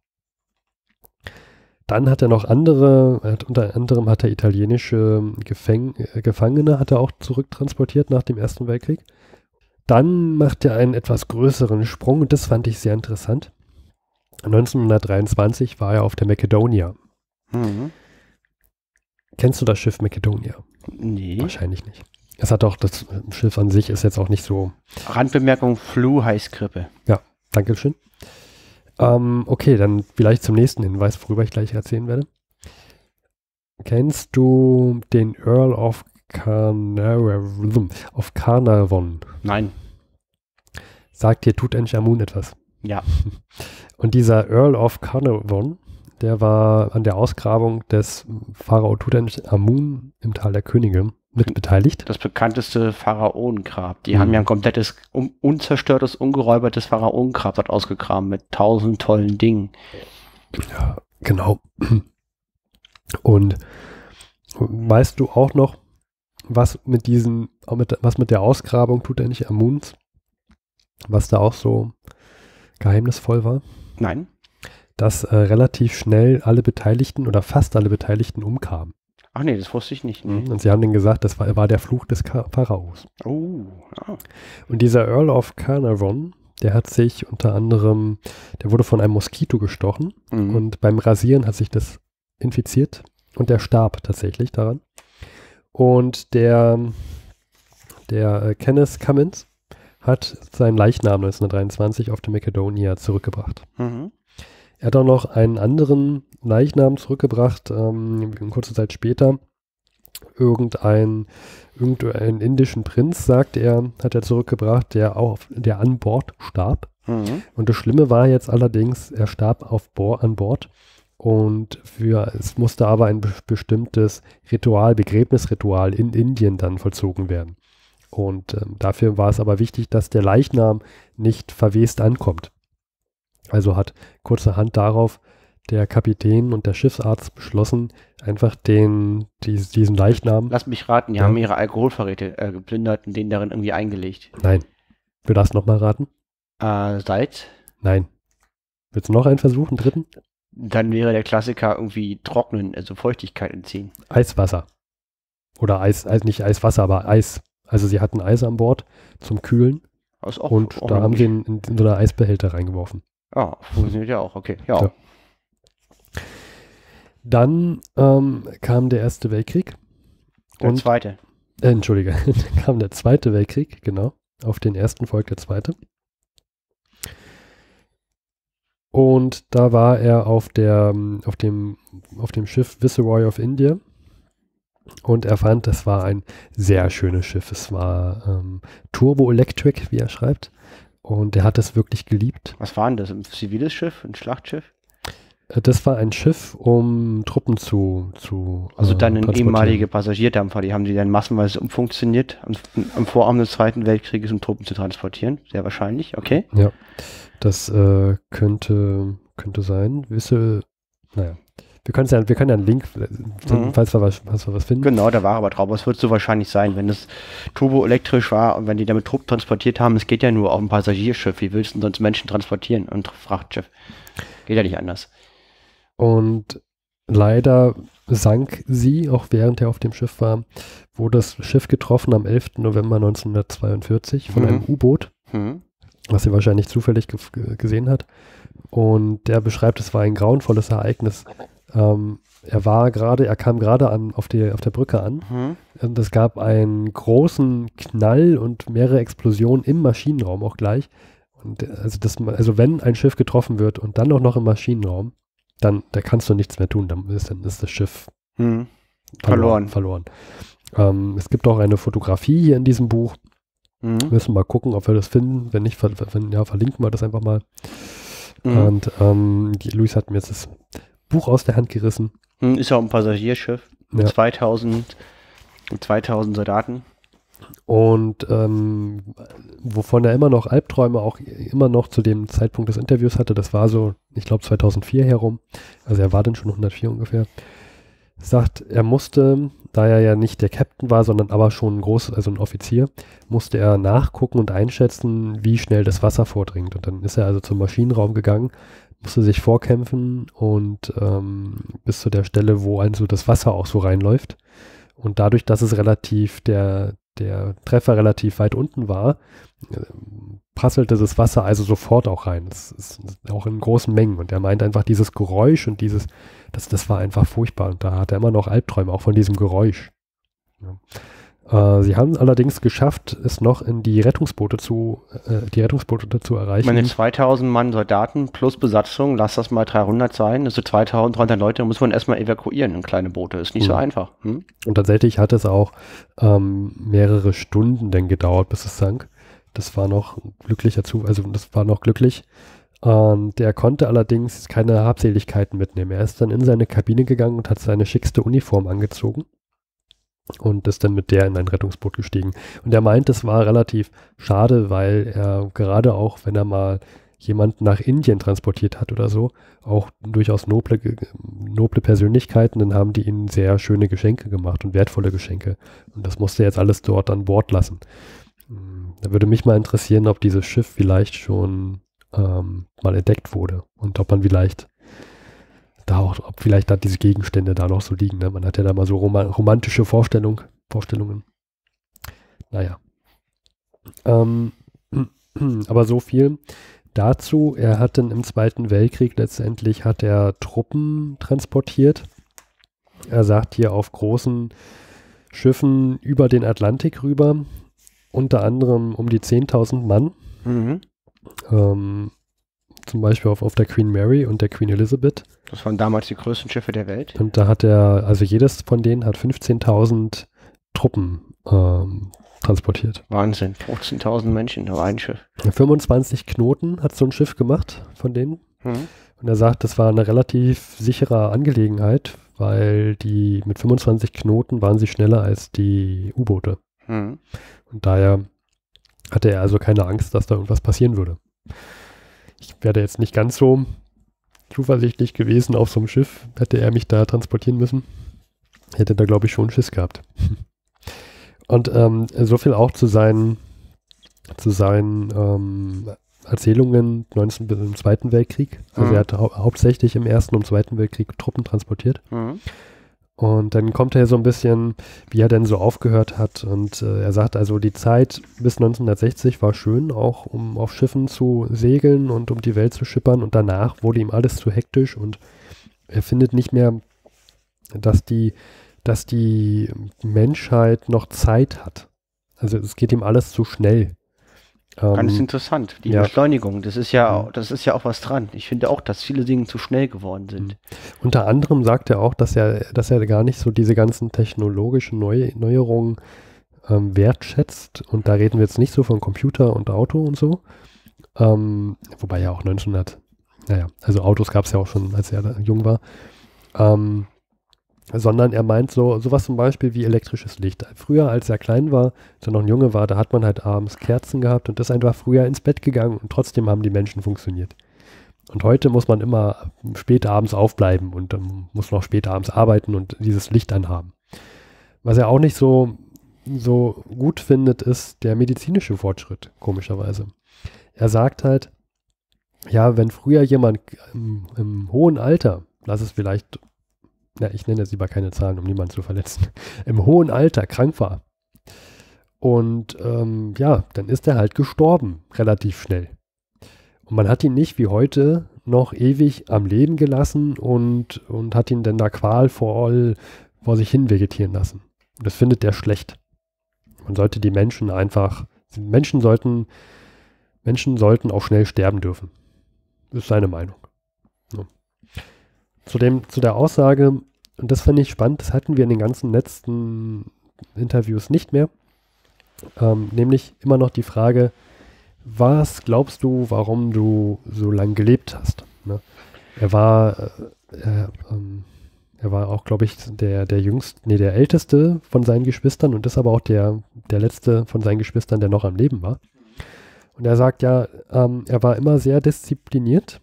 Dann hat er noch andere, er hat unter anderem hat er italienische Gefäng äh, Gefangene hat er auch zurücktransportiert nach dem Ersten Weltkrieg. Dann macht er einen etwas größeren Sprung und das fand ich sehr interessant. 1923 war er auf der Macedonia. Mhm. Kennst du das Schiff Macedonia? Nee. Wahrscheinlich nicht. Es hat auch, das Schiff an sich ist jetzt auch nicht so Randbemerkung, Flu heißt Grippe. Dankeschön. Ähm, okay, dann vielleicht zum nächsten Hinweis, worüber ich gleich erzählen werde. Kennst du den Earl of Carnarvon? Of Carnarvon? Nein. Sagt dir Tutanchamun etwas? Ja. Und dieser Earl of Carnarvon, der war an der Ausgrabung des Pharao Tutanchamun im Tal der Könige mit beteiligt. Das bekannteste Pharaonengrab. Die Mhm. haben ja ein komplettes, un unzerstörtes, ungeräubertes Pharaonengrab dort ausgegraben mit tausend tollen Dingen. Ja, genau. Und weißt du auch noch, was mit diesen, was mit der Ausgrabung tut er nicht Amuns? Was da auch so geheimnisvoll war? Nein. Dass äh, relativ schnell alle Beteiligten oder fast alle Beteiligten umkamen. Ach nee, das wusste ich nicht. Nee. Und sie haben dann gesagt, das war, war der Fluch des Pharaos. Oh, ja. Und dieser Earl of Carnarvon, der hat sich unter anderem, der wurde von einem Moskito gestochen Mhm. und beim Rasieren hat sich das infiziert und der starb tatsächlich daran. Und der, der äh, Kenneth Cummins hat seinen Leichnam 1923 auf der Macedonia zurückgebracht. Mhm. Er hat auch noch einen anderen Leichnam zurückgebracht, ähm, kurze Zeit später. Irgendein, irgendeinen indischen Prinz, sagt er, hat er zurückgebracht, der auch, der an Bord starb. Mhm. Und das Schlimme war jetzt allerdings, er starb auf Bo an Bord und für, es musste aber ein be bestimmtes Ritual, Begräbnisritual in Indien dann vollzogen werden. Und ähm, dafür war es aber wichtig, dass der Leichnam nicht verwest ankommt. Also hat kurzerhand darauf der Kapitän und der Schiffsarzt beschlossen, einfach den, dies, diesen Leichnam, Lass mich raten, die Ja. haben ihre Alkoholvorräte äh, geplündert und den darin irgendwie eingelegt. nein, wir das nochmal raten? Äh, Salz? Nein. Willst du noch einen Versuch, einen dritten? Dann wäre der Klassiker irgendwie trocknen, also Feuchtigkeit entziehen. Eiswasser. Oder Eis, Eis, nicht Eiswasser, aber Eis. Also sie hatten Eis an Bord zum Kühlen auch, und auch da haben sie ihn in, in so eine Eisbehälter reingeworfen. Ah, funktioniert ja auch, okay. Ja. Ja. Dann ähm, kam der Erste Weltkrieg. Der Und, zweite. äh, Entschuldige, dann kam der Zweite Weltkrieg, genau. Auf den ersten folgt der Zweite. Und da war er auf, der, ähm, auf, dem, auf dem Schiff Viceroy of India. Und er fand, das war ein sehr schönes Schiff. Es war ähm, Turbo Electric, wie er schreibt. Und er hat es wirklich geliebt. Was war denn das? Ein ziviles Schiff? Ein Schlachtschiff? Äh, Das war ein Schiff, um Truppen zu. zu Also äh, dann ein transportieren. ehemaliger Passagierdampfer, die haben die dann massenweise umfunktioniert am, am Vorabend des Zweiten Weltkrieges, um Truppen zu transportieren. Sehr wahrscheinlich, okay. Das äh, könnte, könnte sein. Wisse, naja. Wir können ja, wir können ja einen Link, Mhm. falls, wir was, falls wir was finden. Genau, da war aber drauf. Es wird so wahrscheinlich sein, wenn es turboelektrisch war und wenn die damit Truppen transportiert haben, es geht ja nur auf ein Passagierschiff. Wie willst du denn sonst Menschen transportieren? Und Frachtschiff. Geht ja nicht anders. Und leider sank sie, auch während er auf dem Schiff war, wurde das Schiff getroffen am 11. November 1942 von Mhm. einem U-Boot, Hm. was sie wahrscheinlich zufällig ge ge- gesehen hat. Und der beschreibt, es war ein grauenvolles Ereignis. Ähm, er war gerade, er kam gerade an auf, die, auf der Brücke an Hm. und es gab einen großen Knall und mehrere Explosionen im Maschinenraum auch gleich. Und äh, also, das, also wenn ein Schiff getroffen wird und dann auch noch im Maschinenraum, dann da kannst du nichts mehr tun. Dann ist, dann ist das Schiff Hm. verloren. verloren. Ähm, es gibt auch eine Fotografie hier in diesem Buch. Hm. Müssen wir mal gucken, ob wir das finden. Wenn nicht, ver wenn, ja, verlinken wir das einfach mal. Hm. Und ähm, Luis hat mir jetzt das Buch aus der Hand gerissen. Hm. Ist ja auch ein Passagierschiff mit Ja. 2000, mit 2000 Soldaten. Und ähm, wovon er immer noch Albträume auch immer noch zu dem Zeitpunkt des Interviews hatte, das war so, ich glaube 2004 herum, also er war dann schon 104 ungefähr, sagt, er musste, da er ja nicht der Captain war, sondern aber schon ein groß, also ein Offizier, musste er nachgucken und einschätzen, wie schnell das Wasser vordringt. Und dann ist er also zum Maschinenraum gegangen, musste sich vorkämpfen und ähm, bis zu der Stelle, wo also das Wasser auch so reinläuft. Und dadurch, dass es relativ der, der Treffer relativ weit unten war, äh, prasselte das Wasser also sofort auch rein. Das ist auch in großen Mengen. Und er meint einfach dieses Geräusch und dieses, das, das war einfach furchtbar. Und da hat er immer noch Albträume, auch von diesem Geräusch. Ja. Äh, sie haben allerdings geschafft, es noch in die Rettungsboote zu, äh, die Rettungsboote zu Ich erreichen. meine, 2000 Mann Soldaten plus Besatzung, lass das mal 300 sein, also 2300 Leute, muss man erstmal evakuieren in kleine Boote. Ist nicht so Mhm. einfach. Hm? Und tatsächlich hat es auch ähm, mehrere Stunden dann gedauert, bis es sank. Das war noch glücklicher zu, also das war noch glücklich. Und der konnte allerdings keine Habseligkeiten mitnehmen. Er ist dann in seine Kabine gegangen und hat seine schickste Uniform angezogen und ist dann mit der in ein Rettungsboot gestiegen. Und er meint, es war relativ schade, weil er gerade auch, wenn er mal jemanden nach Indien transportiert hat oder so, auch durchaus noble, noble Persönlichkeiten, dann haben die ihnen sehr schöne Geschenke gemacht und wertvolle Geschenke. Und das musste er jetzt alles dort an Bord lassen. Hm, Da würde mich mal interessieren, ob dieses Schiff vielleicht schon ähm, mal entdeckt wurde und ob man vielleicht da auch, ob vielleicht da diese Gegenstände da noch so liegen. Ne? Man hat ja da mal so roma romantische Vorstellung, Vorstellungen. Naja. Ähm, aber so viel dazu. Er hat dann im Zweiten Weltkrieg letztendlich hat er Truppen transportiert. Er sagt hier auf großen Schiffen über den Atlantik rüber, unter anderem um die 10.000 Mann. Mhm. Ähm, zum Beispiel auf, auf der Queen Mary und der Queen Elizabeth. Das waren damals die größten Schiffe der Welt. Und da hat er, also jedes von denen hat 15.000 Truppen ähm, transportiert. Wahnsinn. 15.000 Menschen auf ein Schiff. 25 Knoten hat so ein Schiff gemacht von denen. Mhm. Und er sagt, das war eine relativ sichere Angelegenheit, weil die mit 25 Knoten waren sie schneller als die U-Boote. Mhm. Und daher hatte er also keine Angst, dass da irgendwas passieren würde. Ich wäre jetzt nicht ganz so zuversichtlich gewesen auf so einem Schiff, hätte er mich da transportieren müssen. Hätte da, glaube ich, schon Schiss gehabt. Und ähm, so viel auch zu seinen, zu seinen ähm, Erzählungen 19 bis im Zweiten Weltkrieg. Also Mhm. er hat hau hauptsächlich im Ersten und Zweiten Weltkrieg Truppen transportiert. Mhm. Und dann kommt er so ein bisschen, wie er denn so aufgehört hat. Und äh, er sagt also, die Zeit bis 1960 war schön, auch um auf Schiffen zu segeln und um die Welt zu schippern. Und danach wurde ihm alles zu hektisch und er findet nicht mehr, dass die, dass die Menschheit noch Zeit hat. Also es geht ihm alles zu schnell. Ganz Ähm, interessant. Die ja. Beschleunigung, das ist ja, Mhm. das ist ja auch was dran. Ich finde auch, dass viele Dinge zu schnell geworden sind. Unter anderem sagt er auch, dass er, dass er gar nicht so diese ganzen technologischen Neu Neuerungen ähm, wertschätzt. Und da reden wir jetzt nicht so von Computer und Auto und so. Ähm, wobei ja auch 1900, naja, also Autos gab es ja auch schon, als er da jung war. Ähm, sondern er meint so sowas zum Beispiel wie elektrisches Licht. Früher, als er klein war, als er noch ein Junge war, da hat man halt abends Kerzen gehabt und ist einfach früher ins Bett gegangen und trotzdem haben die Menschen funktioniert. Und heute muss man immer spät abends aufbleiben und ähm, muss noch spät abends arbeiten und dieses Licht anhaben. Was er auch nicht so, so gut findet, ist der medizinische Fortschritt, komischerweise. Er sagt halt, ja, wenn früher jemand im, im hohen Alter, lass es vielleicht, na, ich nenne jetzt lieber keine Zahlen, um niemanden zu verletzen, im hohen Alter krank war. Und ähm, ja, dann ist er halt gestorben, relativ schnell. Und man hat ihn nicht wie heute noch ewig am Leben gelassen und, und hat ihn dann da qualvoll vor sich hin vegetieren lassen. Und das findet er schlecht. Man sollte die Menschen einfach, Menschen sollten, Menschen sollten auch schnell sterben dürfen. Das ist seine Meinung. Zu, dem, zu der Aussage, und das fand ich spannend, das hatten wir in den ganzen letzten Interviews nicht mehr, ähm, nämlich immer noch die Frage, was glaubst du, warum du so lange gelebt hast? Ne? Er war, äh, er, ähm, er war auch, glaube ich, der, der jüngste, nee, der älteste von seinen Geschwistern und ist aber auch der, der letzte von seinen Geschwistern, der noch am Leben war. Und er sagt ja, ähm, er war immer sehr diszipliniert,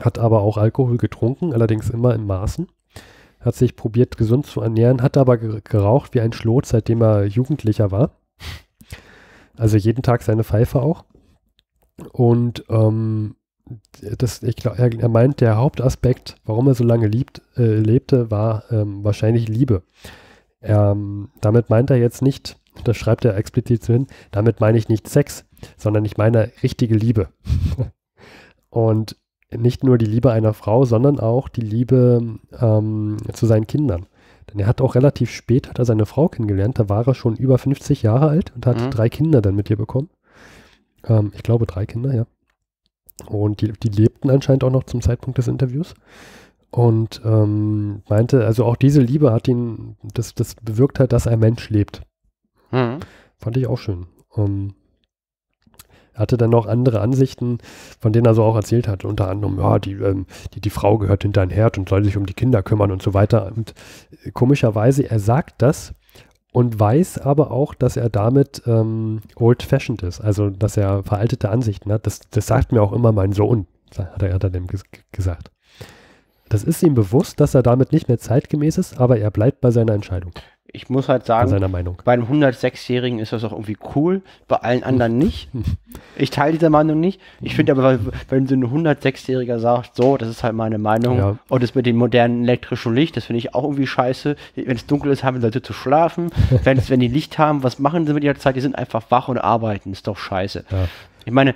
hat aber auch Alkohol getrunken, allerdings immer in Maßen, hat sich probiert, gesund zu ernähren, hat aber ge- geraucht wie ein Schlot, seitdem er Jugendlicher war. Also jeden Tag seine Pfeife auch. Und ähm, das, ich glaub, er, er meint, der Hauptaspekt, warum er so lange liebt, äh, lebte, war ähm, wahrscheinlich Liebe. Ähm, damit meint er jetzt nicht, das schreibt er explizit so hin, damit meine ich nicht Sex, sondern ich meine richtige Liebe. Und nicht nur die Liebe einer Frau, sondern auch die Liebe ähm, zu seinen Kindern. Denn er hat auch relativ spät hat er seine Frau kennengelernt, da war er schon über 50 Jahre alt und hat Mhm. drei Kinder dann mit ihr bekommen. Ähm, ich glaube drei Kinder, ja. Und die, die lebten anscheinend auch noch zum Zeitpunkt des Interviews. Und ähm, meinte, also auch diese Liebe hat ihn, das, das bewirkt halt, dass ein Mensch lebt. Mhm. Fand ich auch schön. Ähm, er hatte dann noch andere Ansichten, von denen er so auch erzählt hat. Unter anderem, ja, die, ähm, die, die Frau gehört hinter ein Herd und soll sich um die Kinder kümmern und so weiter. Und äh, komischerweise, er sagt das und weiß aber auch, dass er damit ähm, old-fashioned ist. Also, dass er veraltete Ansichten hat. Das, das sagt mir auch immer mein Sohn, hat er, dem ges gesagt. Das ist ihm bewusst, dass er damit nicht mehr zeitgemäß ist, aber er bleibt bei seiner Entscheidung, Ich muss halt sagen, seiner Meinung. bei einem 106-Jährigen ist das auch irgendwie cool, bei allen anderen nicht. Ich teile diese Meinung nicht. Ich finde aber, wenn so ein 106-Jähriger sagt, so, das ist halt meine Meinung, Ja. und das mit dem modernen elektrischen Licht, das finde ich auch irgendwie scheiße. Wenn es dunkel ist, haben Leute zu schlafen. wenn, die Licht haben, was machen sie mit ihrer Zeit? Die sind einfach wach und arbeiten. Ist doch scheiße. Ja. Ich meine,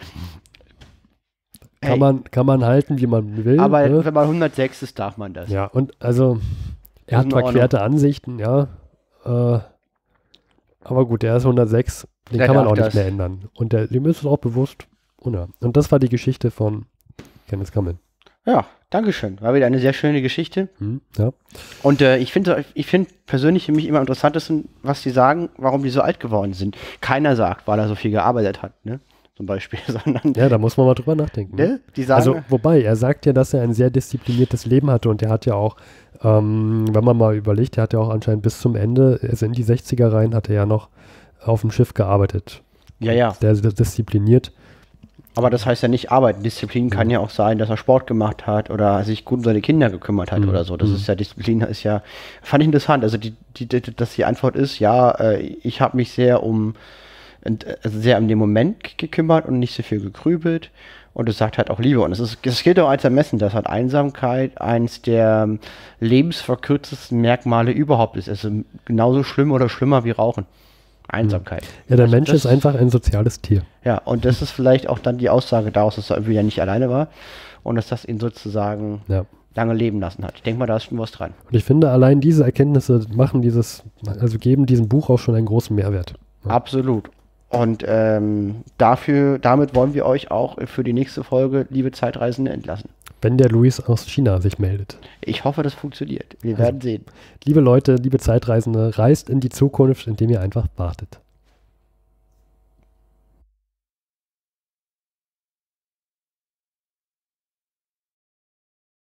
Kann, Hey. man, kann man halten, wie man will. aber ne? wenn man 106 ist, darf man das. Ja, und also, er hat verquerte Ansichten, ja. Äh, aber gut, der ist 106, den Der kann man auch nicht das. mehr ändern. Und der, dem ist es auch bewusst. Und, ja. und das war die Geschichte von Kenneth Kamen. Ja, Dankeschön. War wieder eine sehr schöne Geschichte. Hm, ja. Und äh, ich finde ich finde persönlich für mich immer interessantesten, was die sagen, warum die so alt geworden sind. Keiner sagt, weil er so viel gearbeitet hat, ne? Zum Beispiel, sondern ja, da muss man mal drüber nachdenken. ne? ne? die sagen, Also, wobei, er sagt ja, dass er ein sehr diszipliniertes Leben hatte und er hat ja auch, ähm, wenn man mal überlegt, er hat ja auch anscheinend bis zum Ende, also in die 60er rein, hat er ja noch auf dem Schiff gearbeitet. ja, ja. Sehr, sehr diszipliniert. Aber das heißt ja nicht arbeiten. Disziplin kann ja auch sein, dass er Sport gemacht hat oder sich gut um seine Kinder gekümmert hat Mhm. oder so. Das Mhm. ist ja, Disziplin ist ja, fand ich interessant. Also, die, die, die, dass die Antwort ist, ja, äh, ich habe mich sehr um äh, also sehr um den Moment gekümmert und nicht so viel gegrübelt. Und es sagt halt auch Liebe. Und es, ist, es gilt auch als Ermessen, dass halt Einsamkeit eins der ähm, lebensverkürztesten Merkmale überhaupt ist. Also genauso schlimm oder schlimmer wie Rauchen. Einsamkeit. Ja, der Also Mensch ist einfach ein soziales Tier. Ja, und das ist vielleicht auch dann die Aussage daraus, dass er irgendwie ja nicht alleine war und dass das ihn sozusagen Ja. lange leben lassen hat. Ich denke mal, da ist schon was dran. Und ich finde, allein diese Erkenntnisse machen dieses, also geben diesem Buch auch schon einen großen Mehrwert. Ja. Absolut. Und ähm, dafür, damit wollen wir euch auch für die nächste Folge, liebe Zeitreisende, entlassen. Wenn der Luis aus China sich meldet. Ich hoffe, das funktioniert. Wir Also- werden sehen. Liebe Leute, liebe Zeitreisende, reist in die Zukunft, indem ihr einfach wartet.